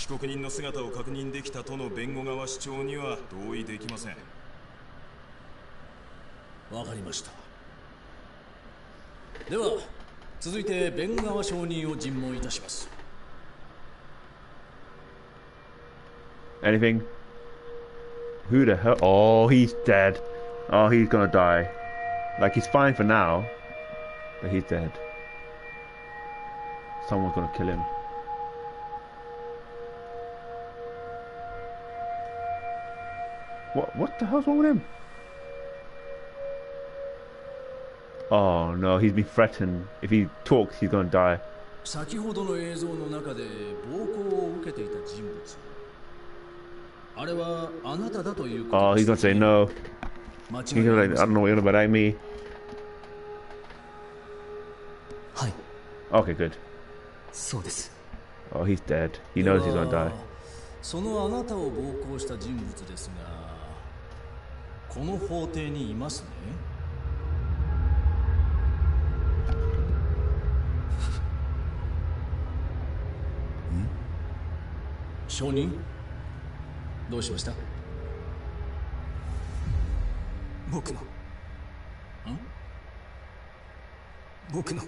S6: 被告人の姿を確認できたとの弁護側主張には同意できません
S3: わかりましたでは続いて弁護側証人を尋問いたします
S1: Anything? Who the hell? Oh, he's dead. Oh, he's gonna die. Like, he's fine for now, but he's dead. Someone's gonna kill him. What, what the hell's wrong with him? Oh no, he's been threatened. If he talks, he's gonna die.
S3: 先ほどの映像の中で暴行を受けていた人物あれはあなただということ
S1: Oh, he's gonna say no. He's gonna like, I don't know what you're on about, like me.
S12: はい
S1: Okay, good.
S12: そうです
S1: Oh, he's dead. He knows he's gonna die.
S3: そのあなたを暴行した人物ですが この法廷にいますね証人どうしました
S12: 僕の僕の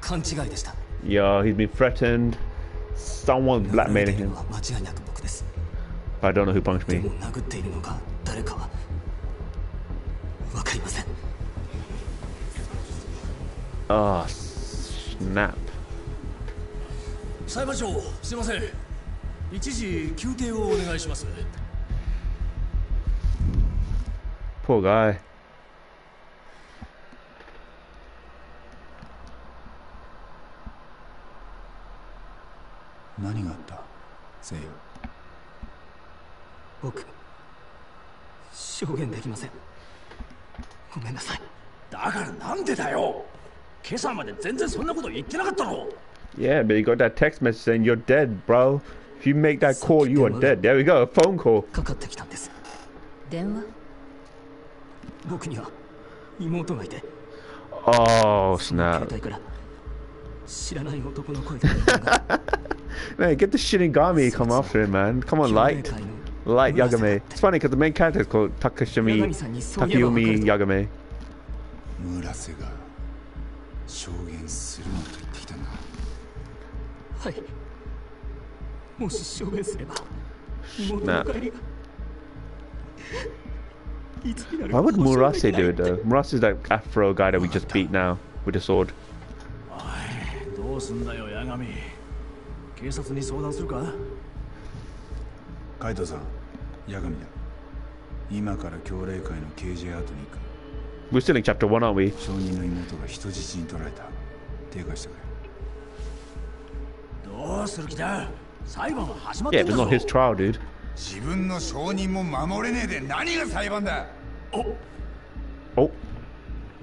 S12: 勘違いでした
S1: Yeah, he's been threatened. Someone's blackmailing him.
S12: 間違いなく僕です
S1: But I don't know who punched
S12: で
S1: me.
S12: るかは。分かりません。
S1: ああスナップ
S3: 裁判長すいません。一時休廷をお願いします。
S12: 僕証言できませんごめんなさい
S3: だからなんでだよ今朝まで全然そんなこと言ってなかったろ
S1: Yeah, but you got that text message saying you're dead, bro. If you make that call, you are dead. There we go, a phone call.
S12: かかってきたんです
S11: 電話
S12: 僕には妹がいて
S1: Oh,
S12: 携
S1: snap.
S12: 帯から知らない男の声が
S1: Man, get the Shinigami come after him, man. Come on, light. Light Yagami. It's funny because the main character is called Takashimi Takayumi Yagami.
S5: 村瀬が証言するなと言っていたな
S12: はいもし証言すれば元の帰りが
S1: Why would Murase do it though? Murase is that afro guy that we just beat now with a sword.
S3: どうすんだよ、ヤガミ。警察に相談するか
S5: カイトさん。八神だ今から協励会の KJ アートに行く
S1: We're still in chapter one, aren't we?
S5: 証人の妹が人質に取られた手貸してくれ
S3: どうする気だ裁判は始まっ
S1: Yeah,
S3: て
S1: but
S3: ん
S1: it's
S3: だ
S1: not his
S3: ぞ
S1: trial, dude.
S5: 自分の証人も守れねえで何が裁判だ
S1: お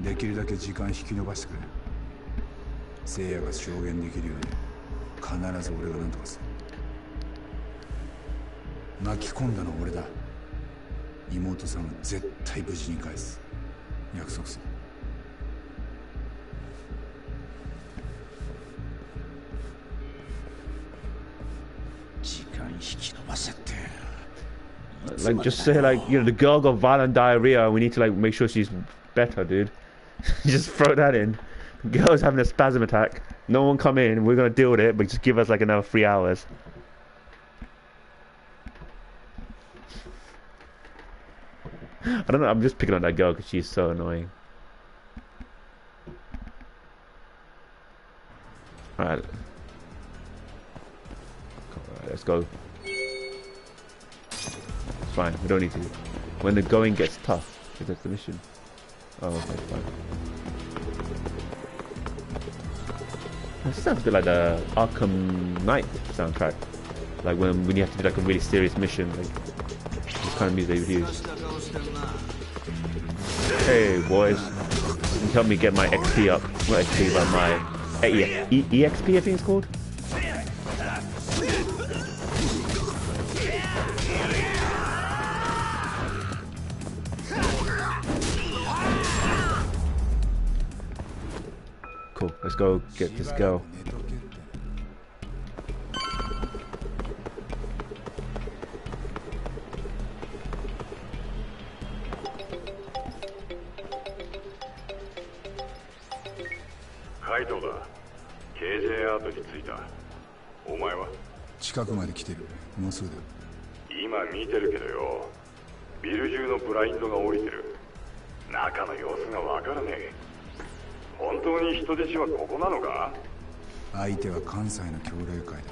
S5: できるだけ時間引き延ばしてくれ聖夜が証言できるように必ず俺が何とかする 巻き込んだのは俺だ妹さんは絶対無事に返す約束する
S3: 時間引き延ばせって
S1: Like, just say like, you know, the girl got violent diarrhea. and We need to like make sure she's better, dude. just throw that in. Girl's having a spasm attack. No one come in. We're gonna deal with it, but just give us like another three hours. I don't know. I'm just picking on that girl because she's so annoying. All right. Alright, let's go. It's fine. We don't need to. When the going gets tough, because that's the mission. Oh, okay, fine. This sounds a bit like the Arkham Knight soundtrack. Like when, when you have to do like a really serious mission, like this kind of music they would use. Hey boys, help me get my XP up. Not XP, but my eh, e e EXP I think it's called. Cool, let's go get this girl.
S5: 数で
S2: 今見てるけどよ。ビル中のブラインドが降りてる。中の様子がわからね本当に人質はここなのか？
S5: 相手は関西の協力会だ。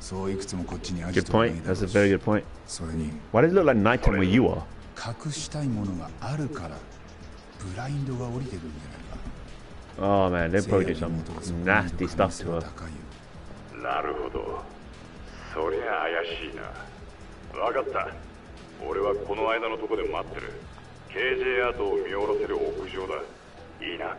S5: そういくつもこっちに
S1: あげてもいいだろうし good point. それに Why does it look like night time where you are?
S5: 隠したいものがあるからブラインドが降りてるんじゃないか。
S1: Oh man, they probably did some nasty stuff to her.
S2: なるほど。そりゃ怪しいな分かった俺はこの間のとこで待ってる KJ アートを見下ろせる屋上だいいな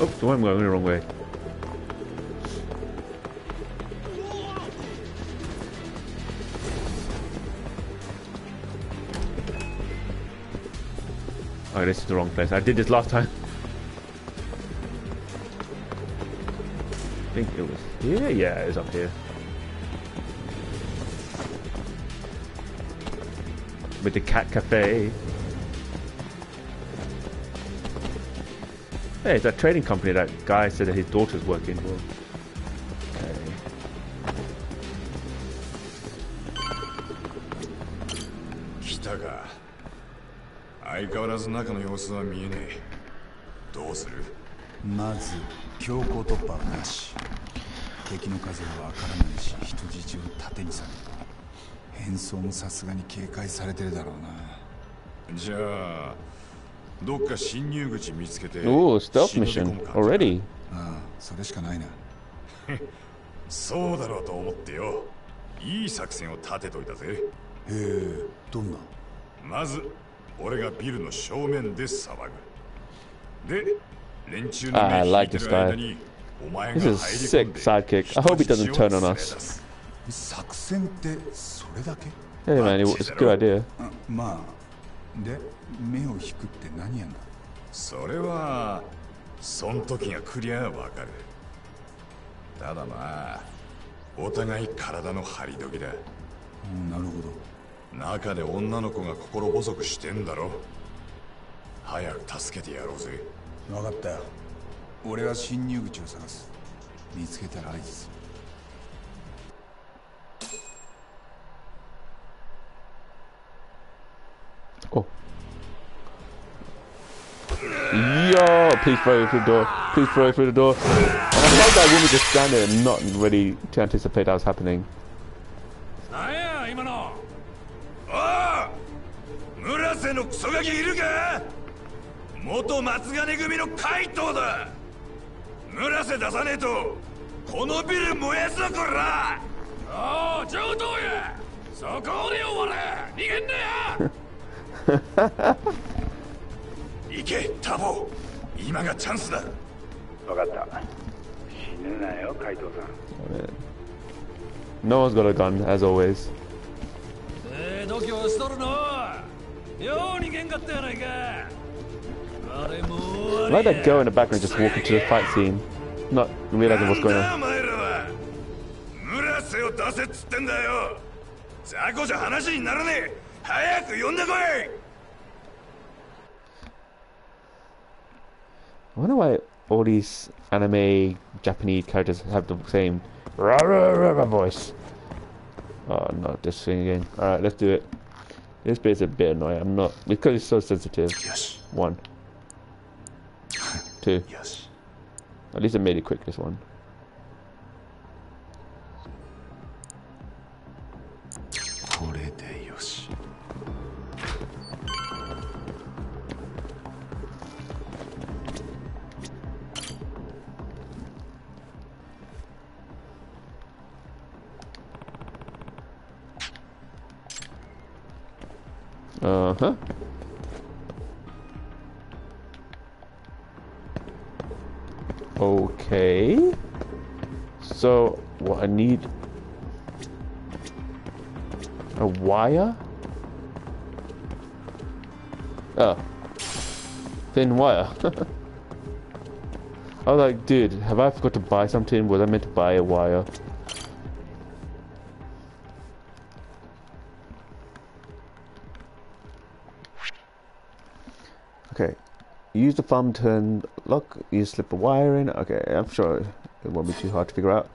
S2: おっ
S1: Oh, I'm going the wrong way. Oh, this is the wrong place. I did this last time. think it was here. Yeah, it was up here. With the cat cafe. Hey, it's that trading company that guy said that his daughter's working for. Okay.
S4: 来たか相変わらず中の様子は見えねえどうする
S5: まず強行突破はなし。敵の数はわからないし人質を盾にされる変装もさすがに警戒されてるだろうな。
S4: じゃあどっか侵入口見つけて
S1: Ooh, stealth mission already.
S5: ああそれしかないな。
S4: そうだろうと思ってよ。いい作戦を立てといたぜ。へ
S5: えどんな？
S4: まず俺がビルの正面で騒ぐ。で
S1: Ah,
S4: 目
S1: I like
S4: て
S1: this guy.
S4: にお前
S1: This
S4: が
S1: is
S4: 入り込ん
S1: sick
S4: で
S1: sidekick. I hope he doesn't turn on us.
S5: 作戦ってそれだけ
S1: ？Hey man, it was a good idea.
S5: あまあで目を引くって何やんだ？
S4: それはそん時がクリアわかるただまあお互い体の張り時だ
S5: うんなるほど
S4: 中で女の子が心細くしてんだろ早く助けてやろうぜ
S5: 分かったよ俺は侵入口を探す見つけたら合図する
S1: Oh. Yo, please throw it through the door. Please throw it through the door. And I love that woman just stand there and not ready to anticipate that was happening.
S6: 村瀬のクソガキいるか元松金組の怪盗だ。村瀬出さねえとこのビル燃やすぞこら。おお上等や。そこで終われ逃げんなよ。行けタボ。今がチャンスだ。
S2: 分かった。死ぬなよ怪盗さん。
S1: No one's got a gun, as always.
S3: ええ度胸しとるのよう逃げんかったやないか
S1: I like that girl in the background just walking to the fight scene, not realizing what's going on. I wonder why all these anime Japanese characters have the same rah, rah, rah, rah voice. Oh, no, this thing again. Alright, let's do it. This bit's a bit annoying. I'm not because it's so sensitive.
S5: Yes.
S1: One. Two.
S5: Yes.
S1: At least I made it quick this one. Uh-huh. Okay. So, what I need a wire? Oh. Thin wire. I was like, dude, have I forgot to buy something? Was I meant to buy a wire? Okay. Use the thumb turn lock, you slip a wire in. Okay, I'm sure it won't be too hard to figure out.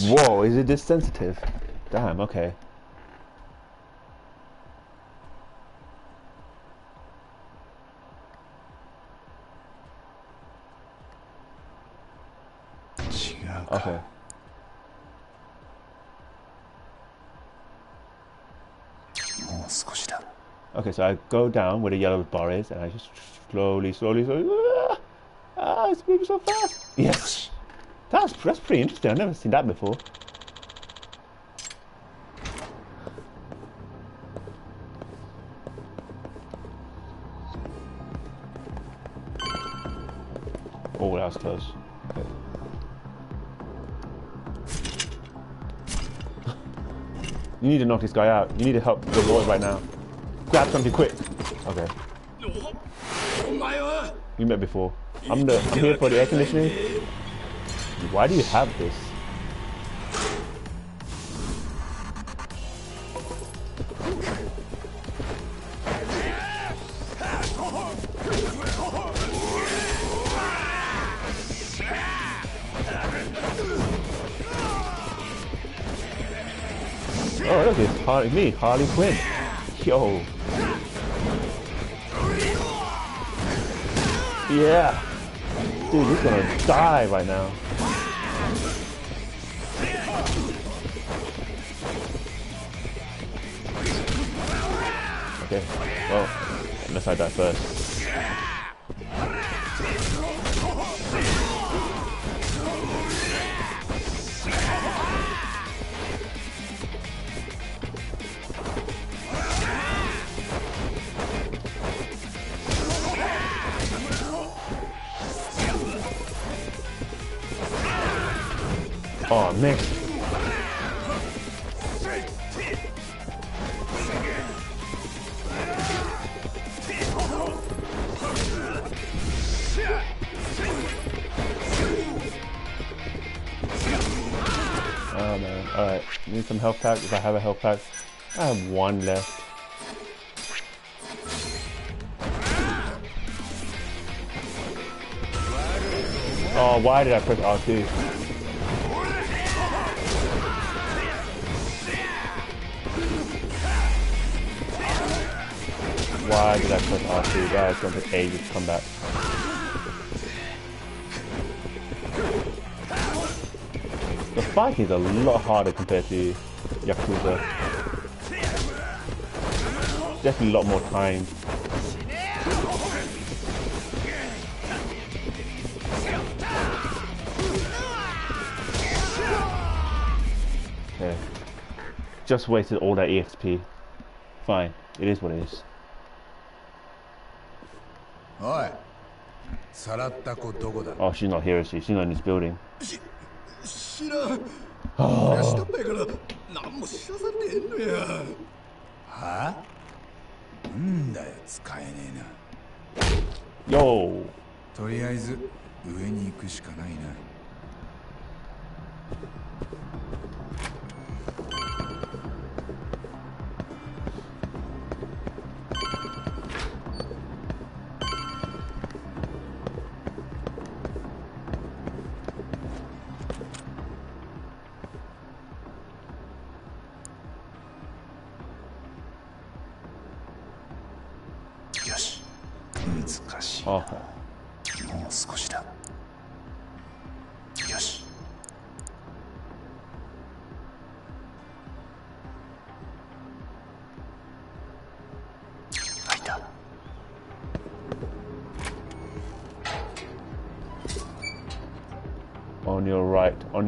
S1: Whoa, is it this sensitive? Damn, okay. Okay. Okay, so I go down where the yellow bar is, and I just slowly, slowly, slowly. Ah, ah it's moving so fast. Yes, that's that's pretty interesting. I've never seen that before. Oh, that was close. You need to knock this guy out. You need to help the boy right now. Grab something quick. Okay. You met before. I'm the I'm here for the air conditioning. Why do you have this? Harley, me, Harley Quinn. Yo. Yeah. Dude, he's gonna die right now. Okay, well, unless I die first. Pack. If I have a health pack. I have one left. Oh, why did I press R2? Why did I press R2? That was going to take ages to come back. The fight is a lot harder compared to Yakuza. Definitely a lot more time. Okay. Just wasted all that EXP. Fine. It is what it is.
S5: おいさらった子どこだ
S1: Oh, she's not here, is she? She's not in this building.
S9: 知らん
S1: あ
S9: 俺は下っ端やから 何も知らされてへんのや。
S5: は？なんだよ使えね
S1: えな。Yo
S5: とりあえず上に行くしかないな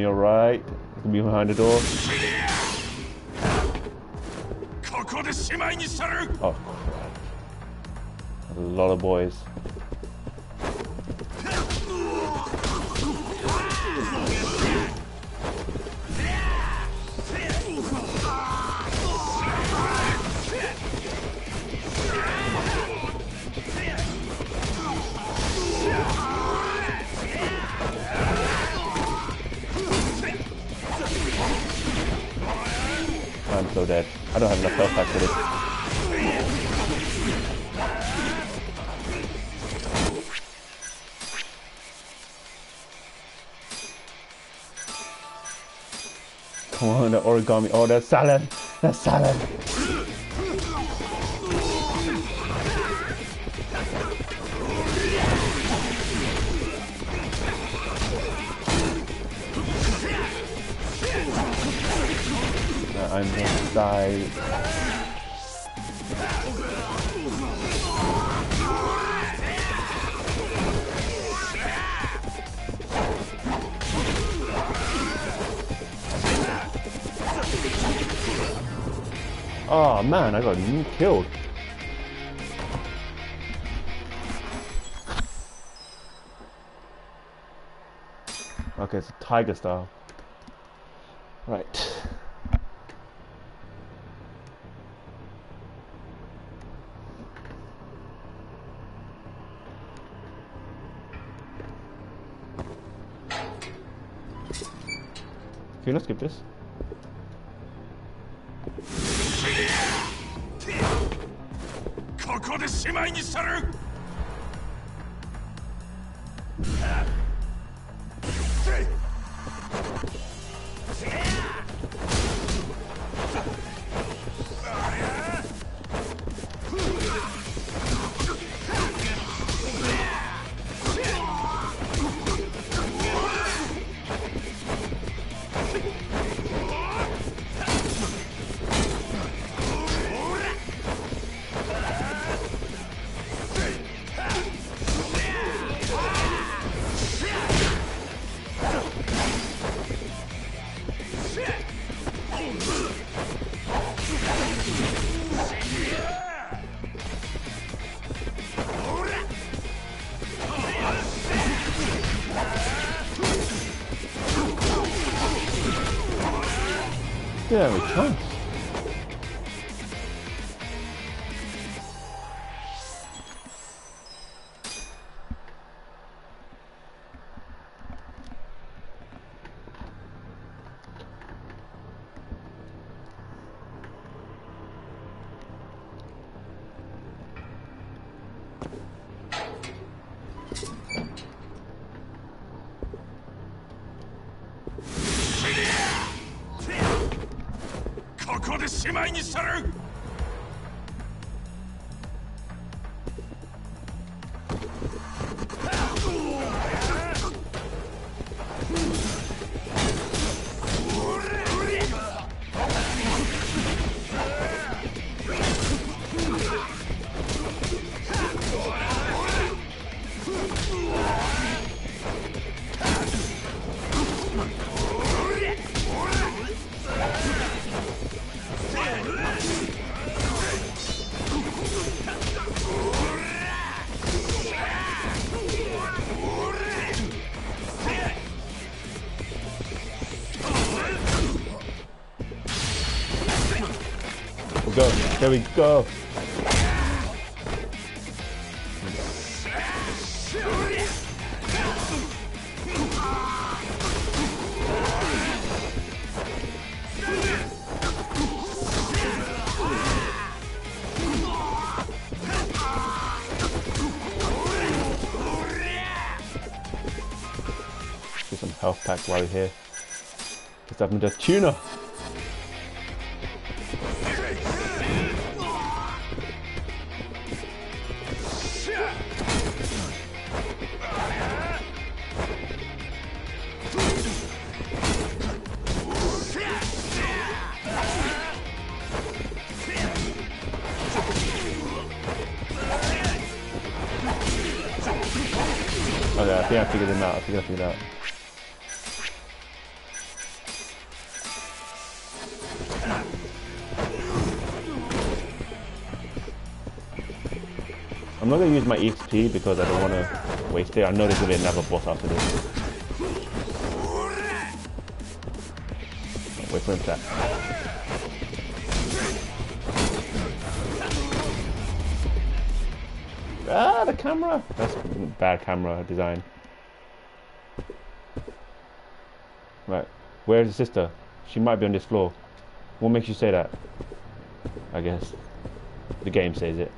S1: your right. It's gonna be behind the door. Oh crap. A lot of boys. Origami. Oh, that salad. That salad. I got you killed. Okay, it's tiger style. Right. Can not skip this?
S6: でしまいにしたる。
S1: There we go. Some health pack while we're here. Let's have the tuna. think I figured him out. I think I figured out. I'm not gonna use my EXP because I don't wanna waste it. I know there's gonna be another boss after this. Wait for him to Ah, the camera! That's bad camera design. Where's the sister? She might be on this floor. What makes you say that? I guess. The game says it.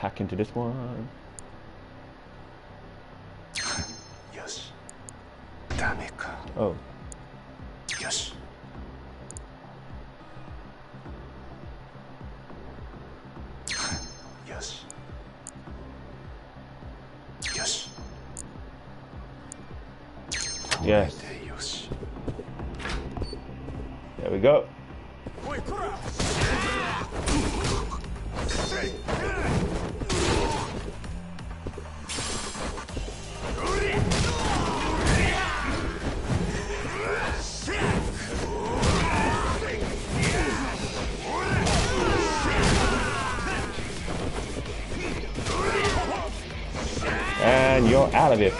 S1: Hack into this one. Yes. Damn it. Oh.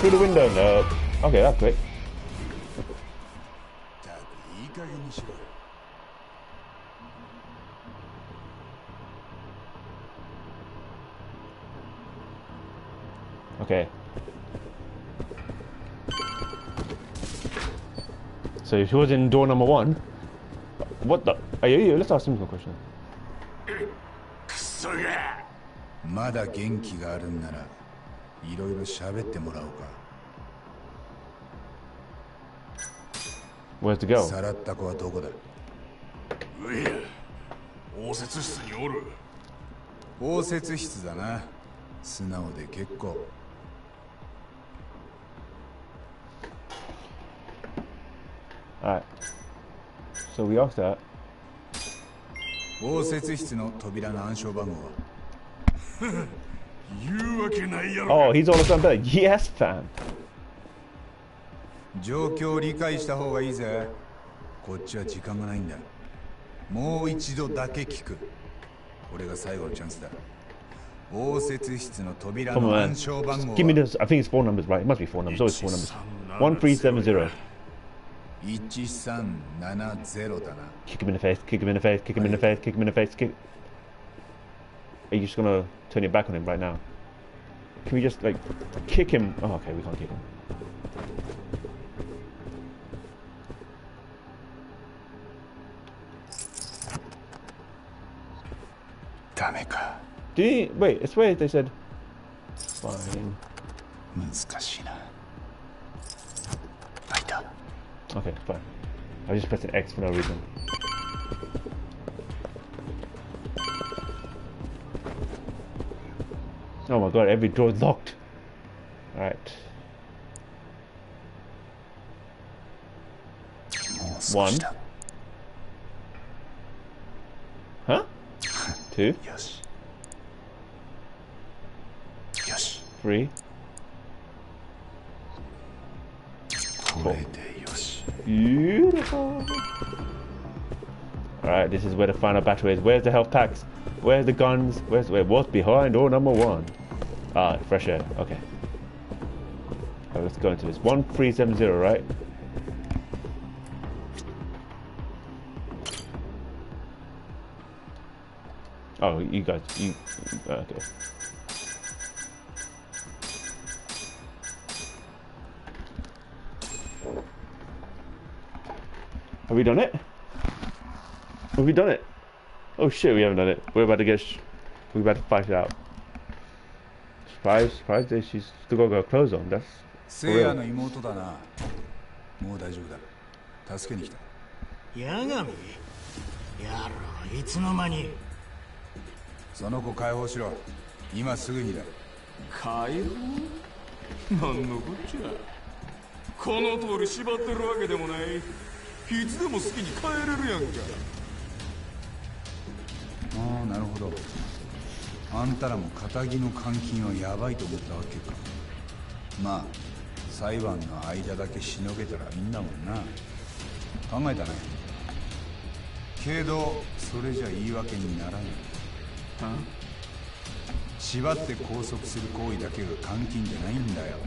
S1: Through the window. No. Okay, that's quick.
S5: いい加減にしろよ
S1: Okay. So if he was in door number one, what the? Hey, hey, hey, let's ask him some question.
S4: クソが
S5: まだ元気があるんなら いろいろ喋ってもらおうか。
S1: Where's to go?
S5: さらった子はどこだ？
S4: 上や応接室におる。
S5: 応接室だな。素直で結構。
S1: Alright. So we asked that.
S5: 応接室の扉の暗証番号は？
S1: Oh, he's all of a sudden better. Yes, fam.
S5: 状況を理解した方がいいぜこっちは時間がないんだもう一度だけ聞く俺が最後のチャンスだ応接室の扉
S1: Come
S5: の
S1: on,
S5: 暗
S1: man.
S5: 証番号
S1: Give me this. I think it's four numbers, right? It must be four numbers. Always four numbers. One three seven zero.
S5: 1370だな
S1: Kick him in the face. Kick him in the face. Kick him in the face. Kick him in the face. Kick. Are you just gonna turn your back on him right now? Can we just, like, kick him? Oh, okay, we can't kick him. Do you, wait, it's weird they said fine. Okay, fine. I just pressed an X for no reason. Oh my god, every door is locked. Alright. One. Huh? Two.
S5: Yes. Yes.
S1: Three. Four. Beautiful. Alright, this is where the final battle is. Where's the health packs? Where's the guns? Where's where? What's behind door number one? Ah, fresh air. Okay. Alright, let's go into this. One three seven zero, right? Oh, you guys, you okay? Have we done it? Have we done it? Oh shit, we haven't done it. We're about to get. We're about to fight it out. Surprise, surprise! that She's still got her clothes on. That's.
S5: いや
S1: real.
S5: の妹だなもう大丈夫だ助けに来た
S13: 八神やろいつの間に
S5: その子解放しろ今すぐにだ
S6: 帰るなんのこっちゃこの通り縛ってるわけでもないいつでも好きに帰れるやんか
S5: ああなるほどあんたらも仇の監禁はヤバいと思ったわけか。まあ裁判の間だけしのげたらいいんだもんな。考えたね。けどそれじゃ言い訳にならない。縛って拘束する行為だけが監禁じゃないんだよ。も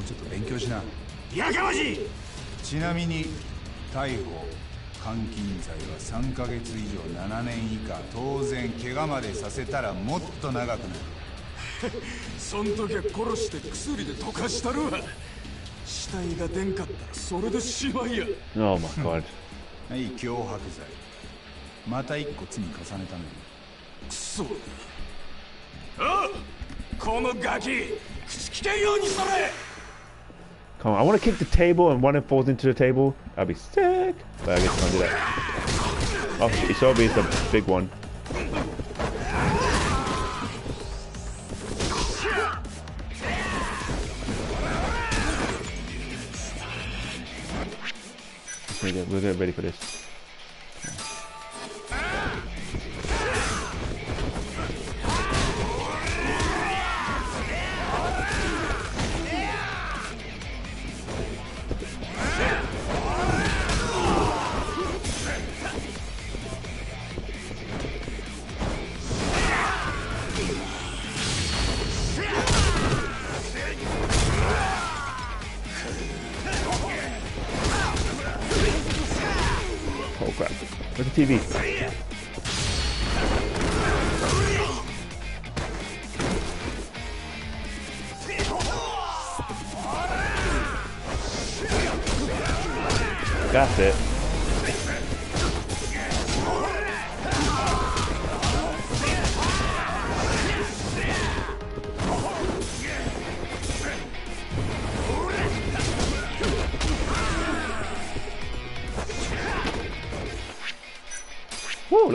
S5: うちょっと勉強しな。
S13: やかましい！
S5: ちなみに逮捕監禁罪は3ヶ月以上7年以下当然怪我までさせたらもっと長くなる。
S6: そん時は殺して薬で溶かしたるわ。死体が出んかったらそれでしまいや。
S1: Oh my god.
S5: はい脅迫罪。また一個罪重ねたね
S6: くそあこのガキ口聞けんようにそれ
S1: Come on, I want to kick the table and one it falls into the table. That'd be sick. But I guess I can't do that. Oh, it sure be it's a big one. We're get, we're get ready for this.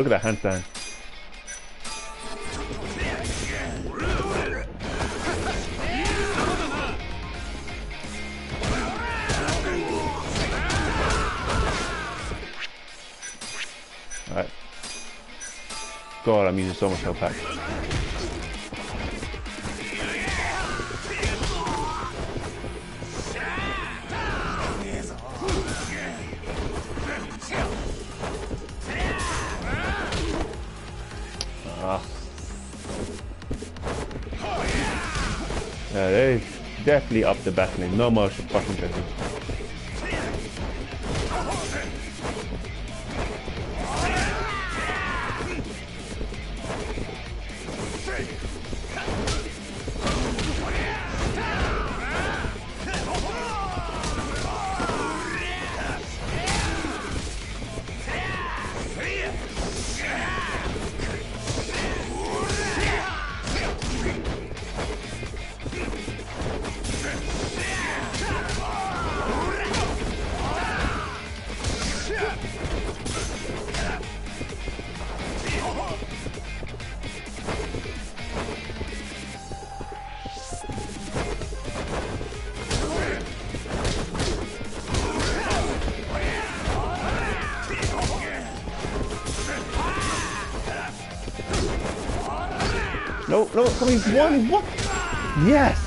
S1: Look at that handstand. Alright. God, I'm using so much health pack. Definitely up the battling. No more checking. One, one. Yes!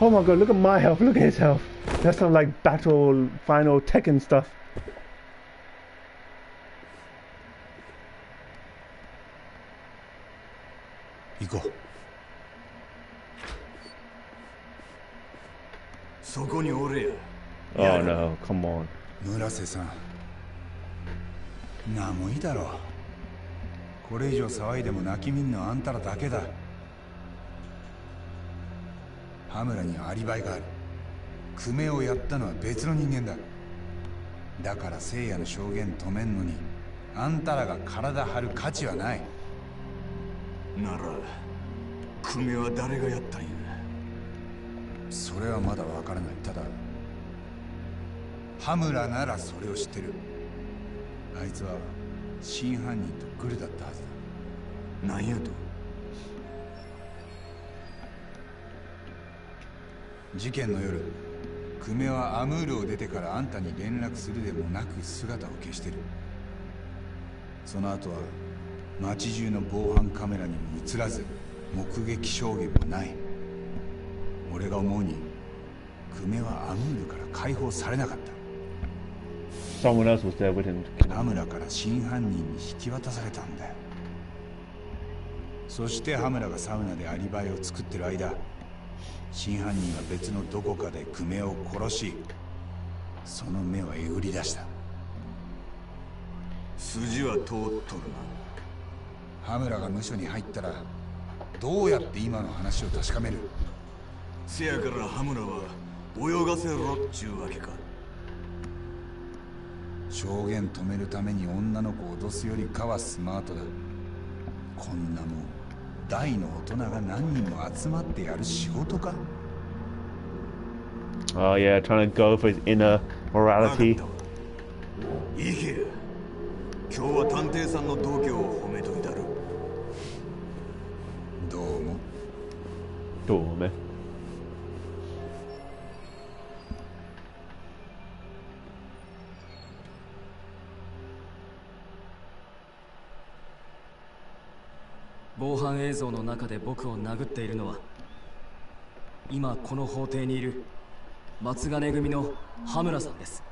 S1: Oh my god, look at my health, look at his health. That's some like battle, final Tekken stuff.
S5: Go.
S6: そこにおれや
S1: Oh no, come on.
S5: 村瀬さんなもいいだろうこれ以上騒いでも泣き見んのはあんたらだけだ羽村にはアリバイがある。久米をやったのは別の人間だ。だから聖夜の証言止めんのにあんたらが体張る価値はない。
S6: なら久米は誰がやったんや？
S5: それはまだわからない。ただ羽村ならそれを知ってる。あいつは真犯人とグルだったはずだ。
S6: 何やと？
S5: 事件の夜久米はアムールを出てからあんたに連絡するでもなく姿を消してる。その後は街中の防犯カメラにも映らず目撃証言もない。俺が思うに久米はアムールから解放されなかった.ムラから真犯人に引き渡されたんだよ。そしてハムラがサウナでアリバイを作ってる間真犯人は別のどこかで久米を殺しその目はえぐり出した。
S6: 筋は通っとる
S5: ハムラが無所に入ったらどうやって今の話を確かめる？
S6: せやからハムラは泳がせろっちゅうわけか。
S5: 証言止めるために女の子を脅すよりかはスマートだ。こんなもん大の大人が何人も集まってやる仕事か
S1: ？Oh yeah, trying to go for his inner morality.
S6: いけ今日は探偵さんの度胸を褒めといたる。
S5: どうも
S1: どうも
S12: 防犯映像の中で僕を殴っているのは今この法廷にいる松金組の羽村さんです。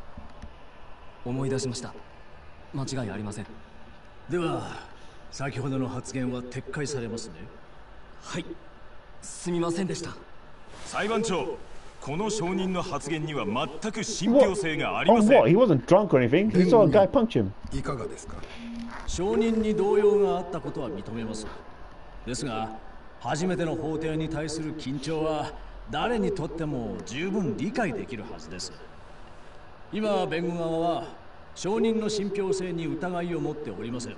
S12: 思い出しました。間違いありません。
S3: では先ほどの発言は撤回されますね。
S12: はい。すみませんでした。
S6: 裁判長この証人の発言には全く信憑性があり
S1: Oh
S6: ません。
S1: What? He wasn't drunk or anything. He saw a guy punch him.
S5: いかがですか？
S3: 証人に動揺があったことは認めますですが初めての法廷に対する緊張は誰にとっても十分理解できるはずです。今弁護側は証人の信憑性に疑いを持っておりません。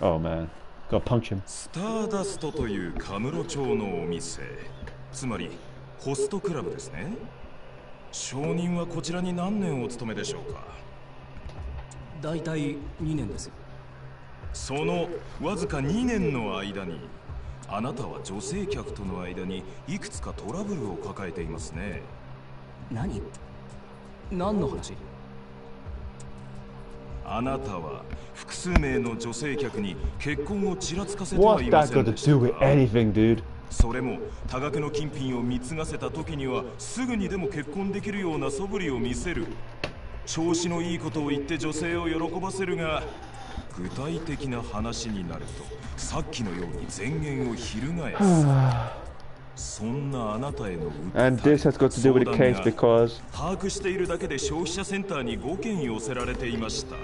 S1: Oh man, go punch him.
S6: スターダストというカムロ町のお店。つまりホストクラブですね。証人はこちらに何年お勤めでしょうか？
S12: 大体2年です
S6: そのわずか2年の間にあなたは女性客との間にいくつかトラブルを抱えていますね。
S12: 何？何の話？
S6: あなたは複数名の女性客に結婚をちらつかせてはいませんでした
S1: do with
S6: か
S1: anything, dude?
S6: それも多額の金品を貢がせた時にはすぐにでも結婚できるような素振りを見せる調子のいいことを言って女性を喜ばせるが具体的な話になるとさっきのように前言を翻す。そんなあなたへの訴
S1: And this has got to do with the
S6: 相
S1: case
S6: 談が
S1: because
S6: 把握しているだけで消費者センターに5件寄せられていました。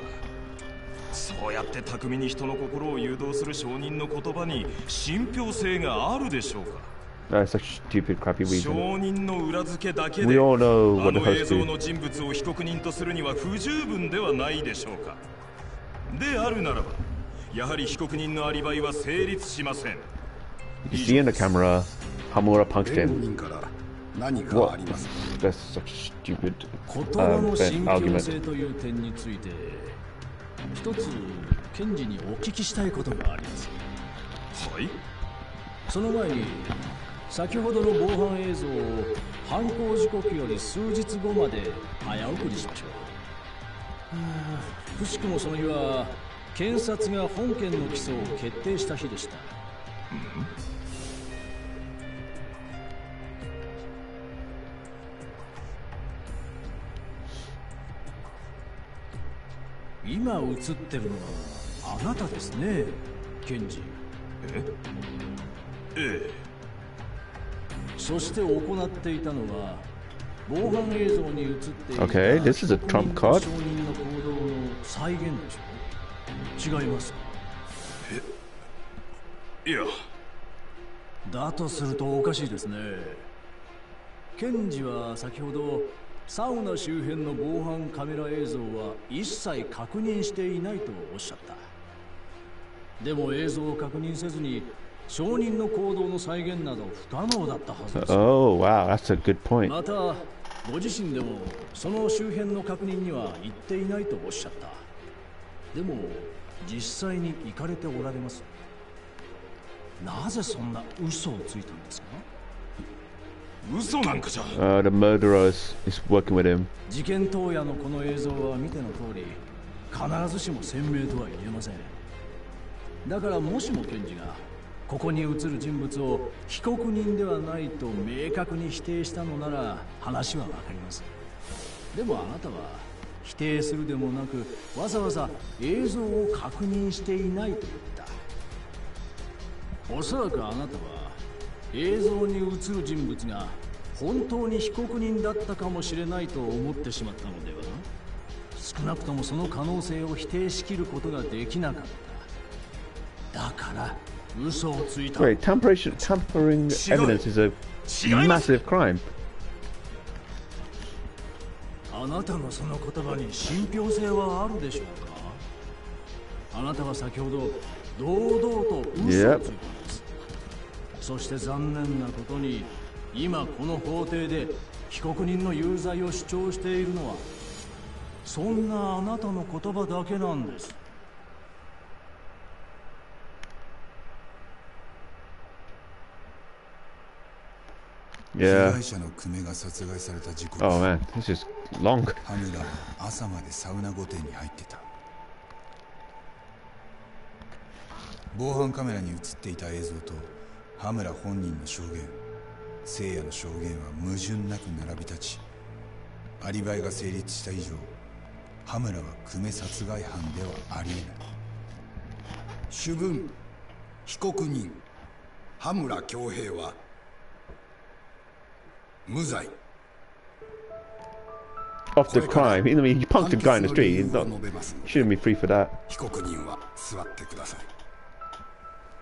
S6: そうやって巧みに人の心を誘導する証人の言葉に信憑性があるでしょうか？
S1: that's such stupid, crappy
S6: 証
S1: reason.
S6: 人の裏付けだけ
S1: We
S6: で
S1: all know
S6: あ
S1: what the
S6: の映
S1: host
S6: 像
S1: do.
S6: の人物を被告人とするには不十分ではないでしょうかであるならばやはり被告人のアリバイは成立しません
S1: You see in the camera, Hamura punched
S14: 弁護
S1: him.
S14: 人から何かありますか
S1: That's such stupid
S3: 言葉
S1: um,
S3: の
S1: ben-
S3: 信憑性
S1: argument.
S3: という点について一つ検事にお聞きしたいことがあります
S6: はい
S3: その前に 先ほどの防犯映像を犯行時刻より数日後まで早送りしましょう。はあくしくもその日は検察が本件の起訴を決定した日でした。うん今映ってるのはあなたですね検事。
S6: え？ええ。
S3: そして行っていたのは防犯映像に映っていた
S1: Okay, this is a trump card.
S3: 証人の行動の再現でしょ違いますか？
S6: いや。
S3: だとするとおかしいですね。検事は先ほどサウナ周辺の防犯カメラ映像は一切確認していないとおっしゃった。でも映像を確認せずに証人の行動の再現など不可能だったはずです。
S1: Oh wow, that's a good point.
S3: またご自身でもその周辺の確認には行っていないとおっしゃった。でも実際に行かれておられます。なぜそんな嘘をついたんですか？
S6: 嘘なんかじゃ。
S1: Uh, the murderer is, is working with him.
S3: 事件当夜のこの映像は見ての通り必ずしも鮮明とは言えません。だからもしも検事がここに映る人物を被告人ではないと明確に否定したのなら話はわかります。でもあなたは否定するでもなくわざわざ映像を確認していないと言った。おそらくあなたは映像に映る人物が本当に被告人だったかもしれないと思ってしまったのでは。少なくともその可能性を否定しきることができなかった。だから
S1: Wait, tampering, tampering evidence is a massive crime.
S3: あなたのその言葉に信憑性はあるでしょうか？あなたは先ほど堂々と嘘をついたんです.そして残念なことに今この法廷で被告人の有罪を主張しているのはそんなあなたの言葉だけなんです
S1: Yeah. Oh man, this is long.
S14: 主文被告人羽村恭平は無罪。
S1: Of the crime. I mean, he punked a guy in the street. He's not, shouldn't be free for that.
S14: 被告人は座ってください。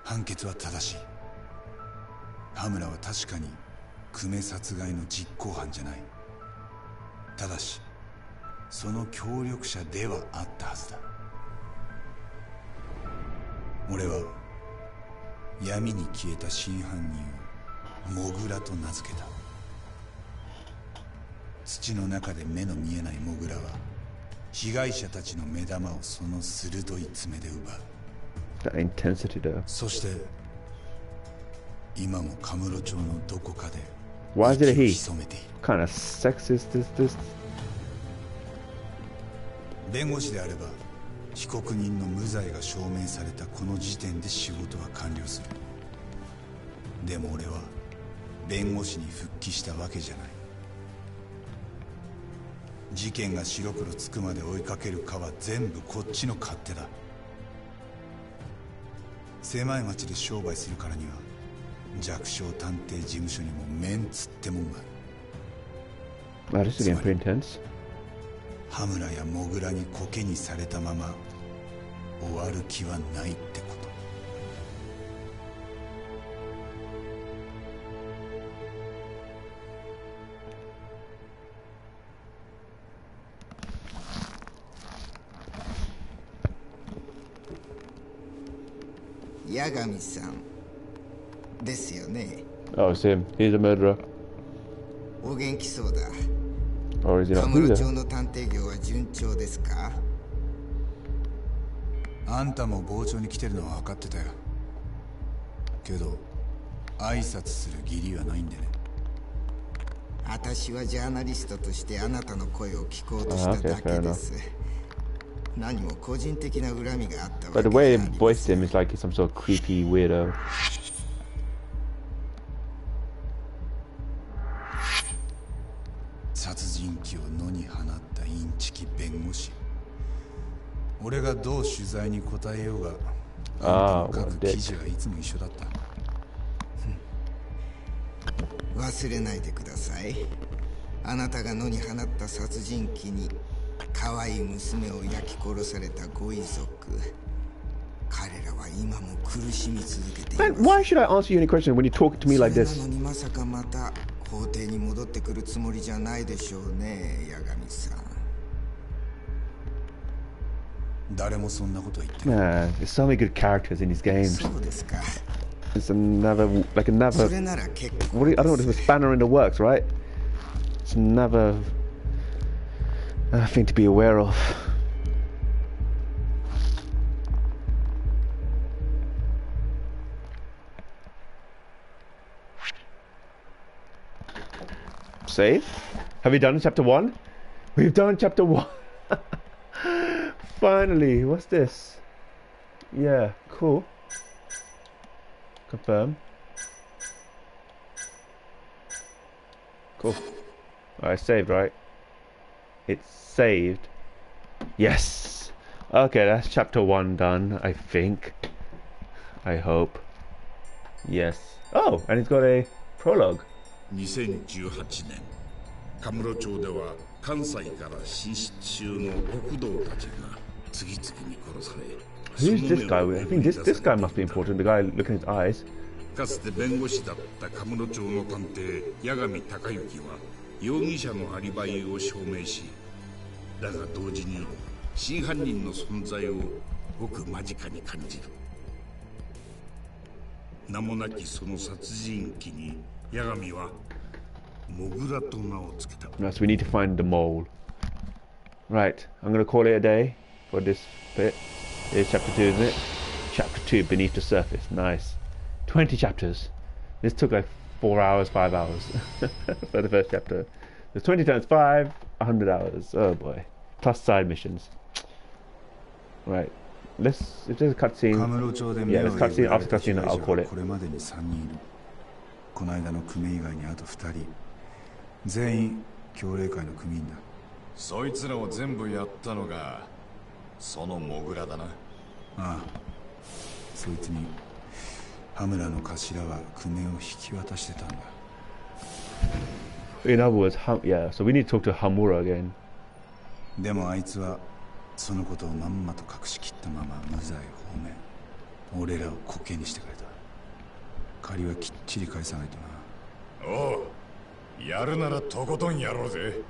S5: 判決は正しい。羽村は確かに久米殺害の実行犯じゃない。ただしその協力者ではあったはずだ。俺は闇に消えた真犯人をモグラと名付けた土の中で目の見えないモグラは被害者たちの目玉をその鋭い爪で奪う
S1: That intensity though.
S5: そして今もカムロ町のどこかで
S1: Why is it he? kind of sexist is this?
S5: 弁護士であれば被告人の無罪が証明されたこの時点で仕事は完了するでも俺は弁護士に復帰したわけじゃない事件が白黒つくまで追いかけるかは全部こっちの勝手だ。狭い町で商売するからには弱小探偵事務所にもメンツってもんがある.羽村やモグラにコケにされたまま終わる気はないって
S15: 八神さんですよね
S1: Oh, it's him. He's a murderer.
S15: お元気そうだ
S1: Or is he
S15: カ
S1: not?
S15: ムロ
S1: Who's
S15: 町?の探偵業は順調ですか？
S5: あんたも傍聴に来てるのは分かってたよけど挨拶する義理はないんでね
S15: 私はジャーナリストとしてあなたの声を聞こうとし
S1: Ah,
S15: た
S1: okay,
S15: だけで.す何も
S1: But the way they voiced him is like some sort of creepy weirdo.
S5: Ah,
S1: what a dick.
S15: 忘れないでくださいあなたが野に放った殺人鬼に可愛い娘を焼き殺されたご遺族彼らは今も苦しみ続けてい
S1: Man, why should I answer you any question when you talk to me like
S15: それ
S1: this?
S15: なのにまさかまた法廷に戻ってくるつもりじゃないでしょうね八神さん
S5: 誰もそんなことは言ってない
S1: Man, there's so many good characters in these games.
S15: そうですか
S1: It's another, like another.
S15: それなら結構
S1: What do you, I don't know. There's a spanner in the works, right? It's another uh, thing to be aware of. Save? Have we done chapter one? We've done chapter one. Finally, what's this? Yeah, cool. Confirm. Cool. Alright, saved, right? It's saved. Yes! Okay, that's chapter one done, I think. I hope. Yes. Oh, and it's got a prologue.
S4: 2018年カムロ町では関西から進出中の極道たちが次々に殺され
S1: Who's this guy? I think this this guy must be important. The guy looking at his eyes.
S4: かつて弁護士だったカムロ町の探偵八神隆之は容疑者のアリバイを証明し だが同時に真犯人の存在をごく間近に感じる名もなきその殺人鬼に八神はモグラと名を付けた
S1: Right, so we need to find the mole. Right, I'm gonna call it a day for this bit. It's chapter two, isn't it? Chapter two, beneath the surface. Nice. Twenty chapters. This took like four hours, five hours for the first chapter. There's twenty times five, hundred hours. Oh boy. Plus side missions. Right. Let's if there's a cutscene. Yeah,
S5: 目
S1: there's
S5: を
S1: cutscene after
S5: た
S1: cutscene I'll
S5: 者
S1: call
S5: が
S1: it.
S5: これまでに3人いるこの間の組以外にあと2人全員協励会の組員だ
S6: そいつらを全部やったのがそのモグラだな
S5: ああそいつに羽村の頭は久米を引き渡してたんだ
S1: In other words, Ham- yeah, so we need to talk to Hamura again.
S5: でもあいつはそのことをまんまと隠しきったまま無罪放免。俺らを滑稽にしてくれた。借りはきっちり返さないとな。
S6: おうやるならとことんやろうぜ。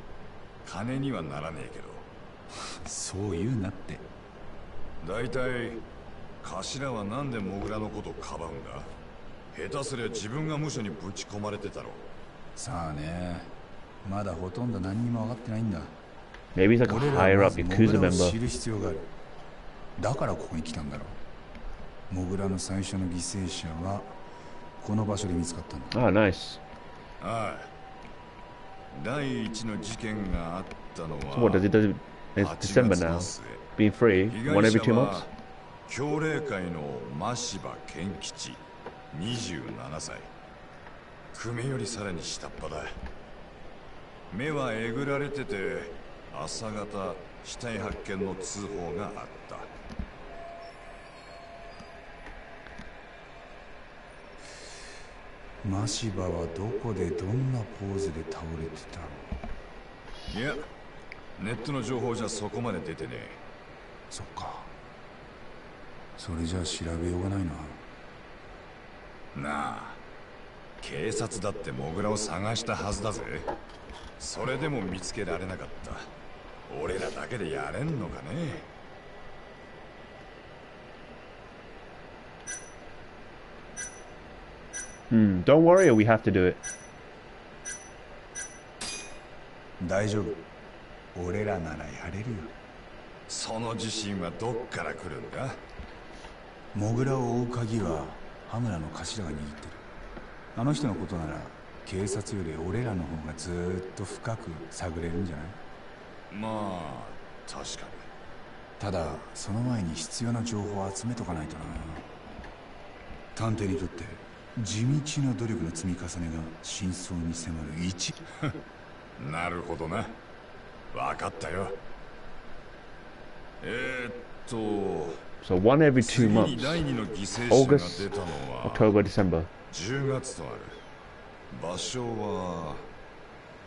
S6: 金にはならねえけど。
S5: そう言うなって。
S6: 大体頭はなんでモグラのことをかばうんだ？下手すりゃ自分が無所にぶち込まれてたろ
S5: さあねまだほとんど何にも分かってないんだだからここに来たんだろうモグラの最初の犠牲者はこの場所で見つかったんだ
S1: Ah, nice.
S6: ああ第一の事件があったの
S1: So what
S6: は
S1: does it does it? It's
S6: 8
S1: December
S6: 月
S1: now.
S6: の末
S1: Being free,
S6: 被
S1: one
S6: 害
S1: every
S6: 者
S1: two
S6: は
S1: months.
S6: 協励会の真柴健吉27歳久米よりさらに下っ端だ。目はえぐられてて朝方死体発見の通報があった。
S5: マシバはどこでどんなポーズで倒れてた
S6: いやネットの情報じゃそこまで出てねえ。
S5: そっか。それじゃあ調べようがないな。
S6: なあ警察だってモグラを探したはずだぜ。それでも見つけられなかった。俺らだけでやれんのかね。
S1: Hmm, don't worry, we have to do it.
S5: 大丈夫。俺らならやれるよ。
S6: その自信はどっから来るんだ？
S5: モグラを追う鍵は羽村の頭が握ってるあの人のことなら警察より俺らの方がずーっと深く探れるんじゃない？
S6: まあ確かに
S5: ただその前に必要な情報を集めとかないとな探偵にとって地道な努力の積み重ねが真相に迫る一
S6: なるほどな分かったよえー、っと
S1: So one every two months.
S6: 第二の犠牲者が
S1: August,
S6: 出たのは
S1: ？October, December.
S6: 10月とある。場所は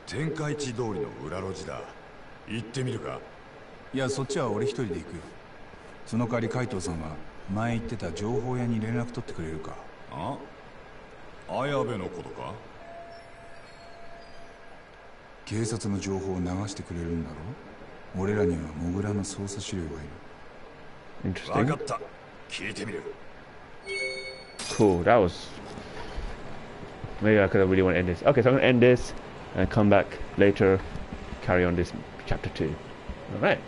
S6: 天下一通りの裏路地だ。行ってみるか。
S5: いやそっちは俺一人で行くよ。その代わり海藤さんは前言ってた情報屋に連絡取ってくれるか。
S6: あ？綾部のことか？
S5: 警察の情報を流してくれるんだろ？俺らにはモグラの捜査資料がいる.
S6: 分かった。聞いてみる。
S1: Cool, that was. Maybe I could really want to end this. Okay, so I'm going to end this and come back later, carry on this chapter 2. Alright.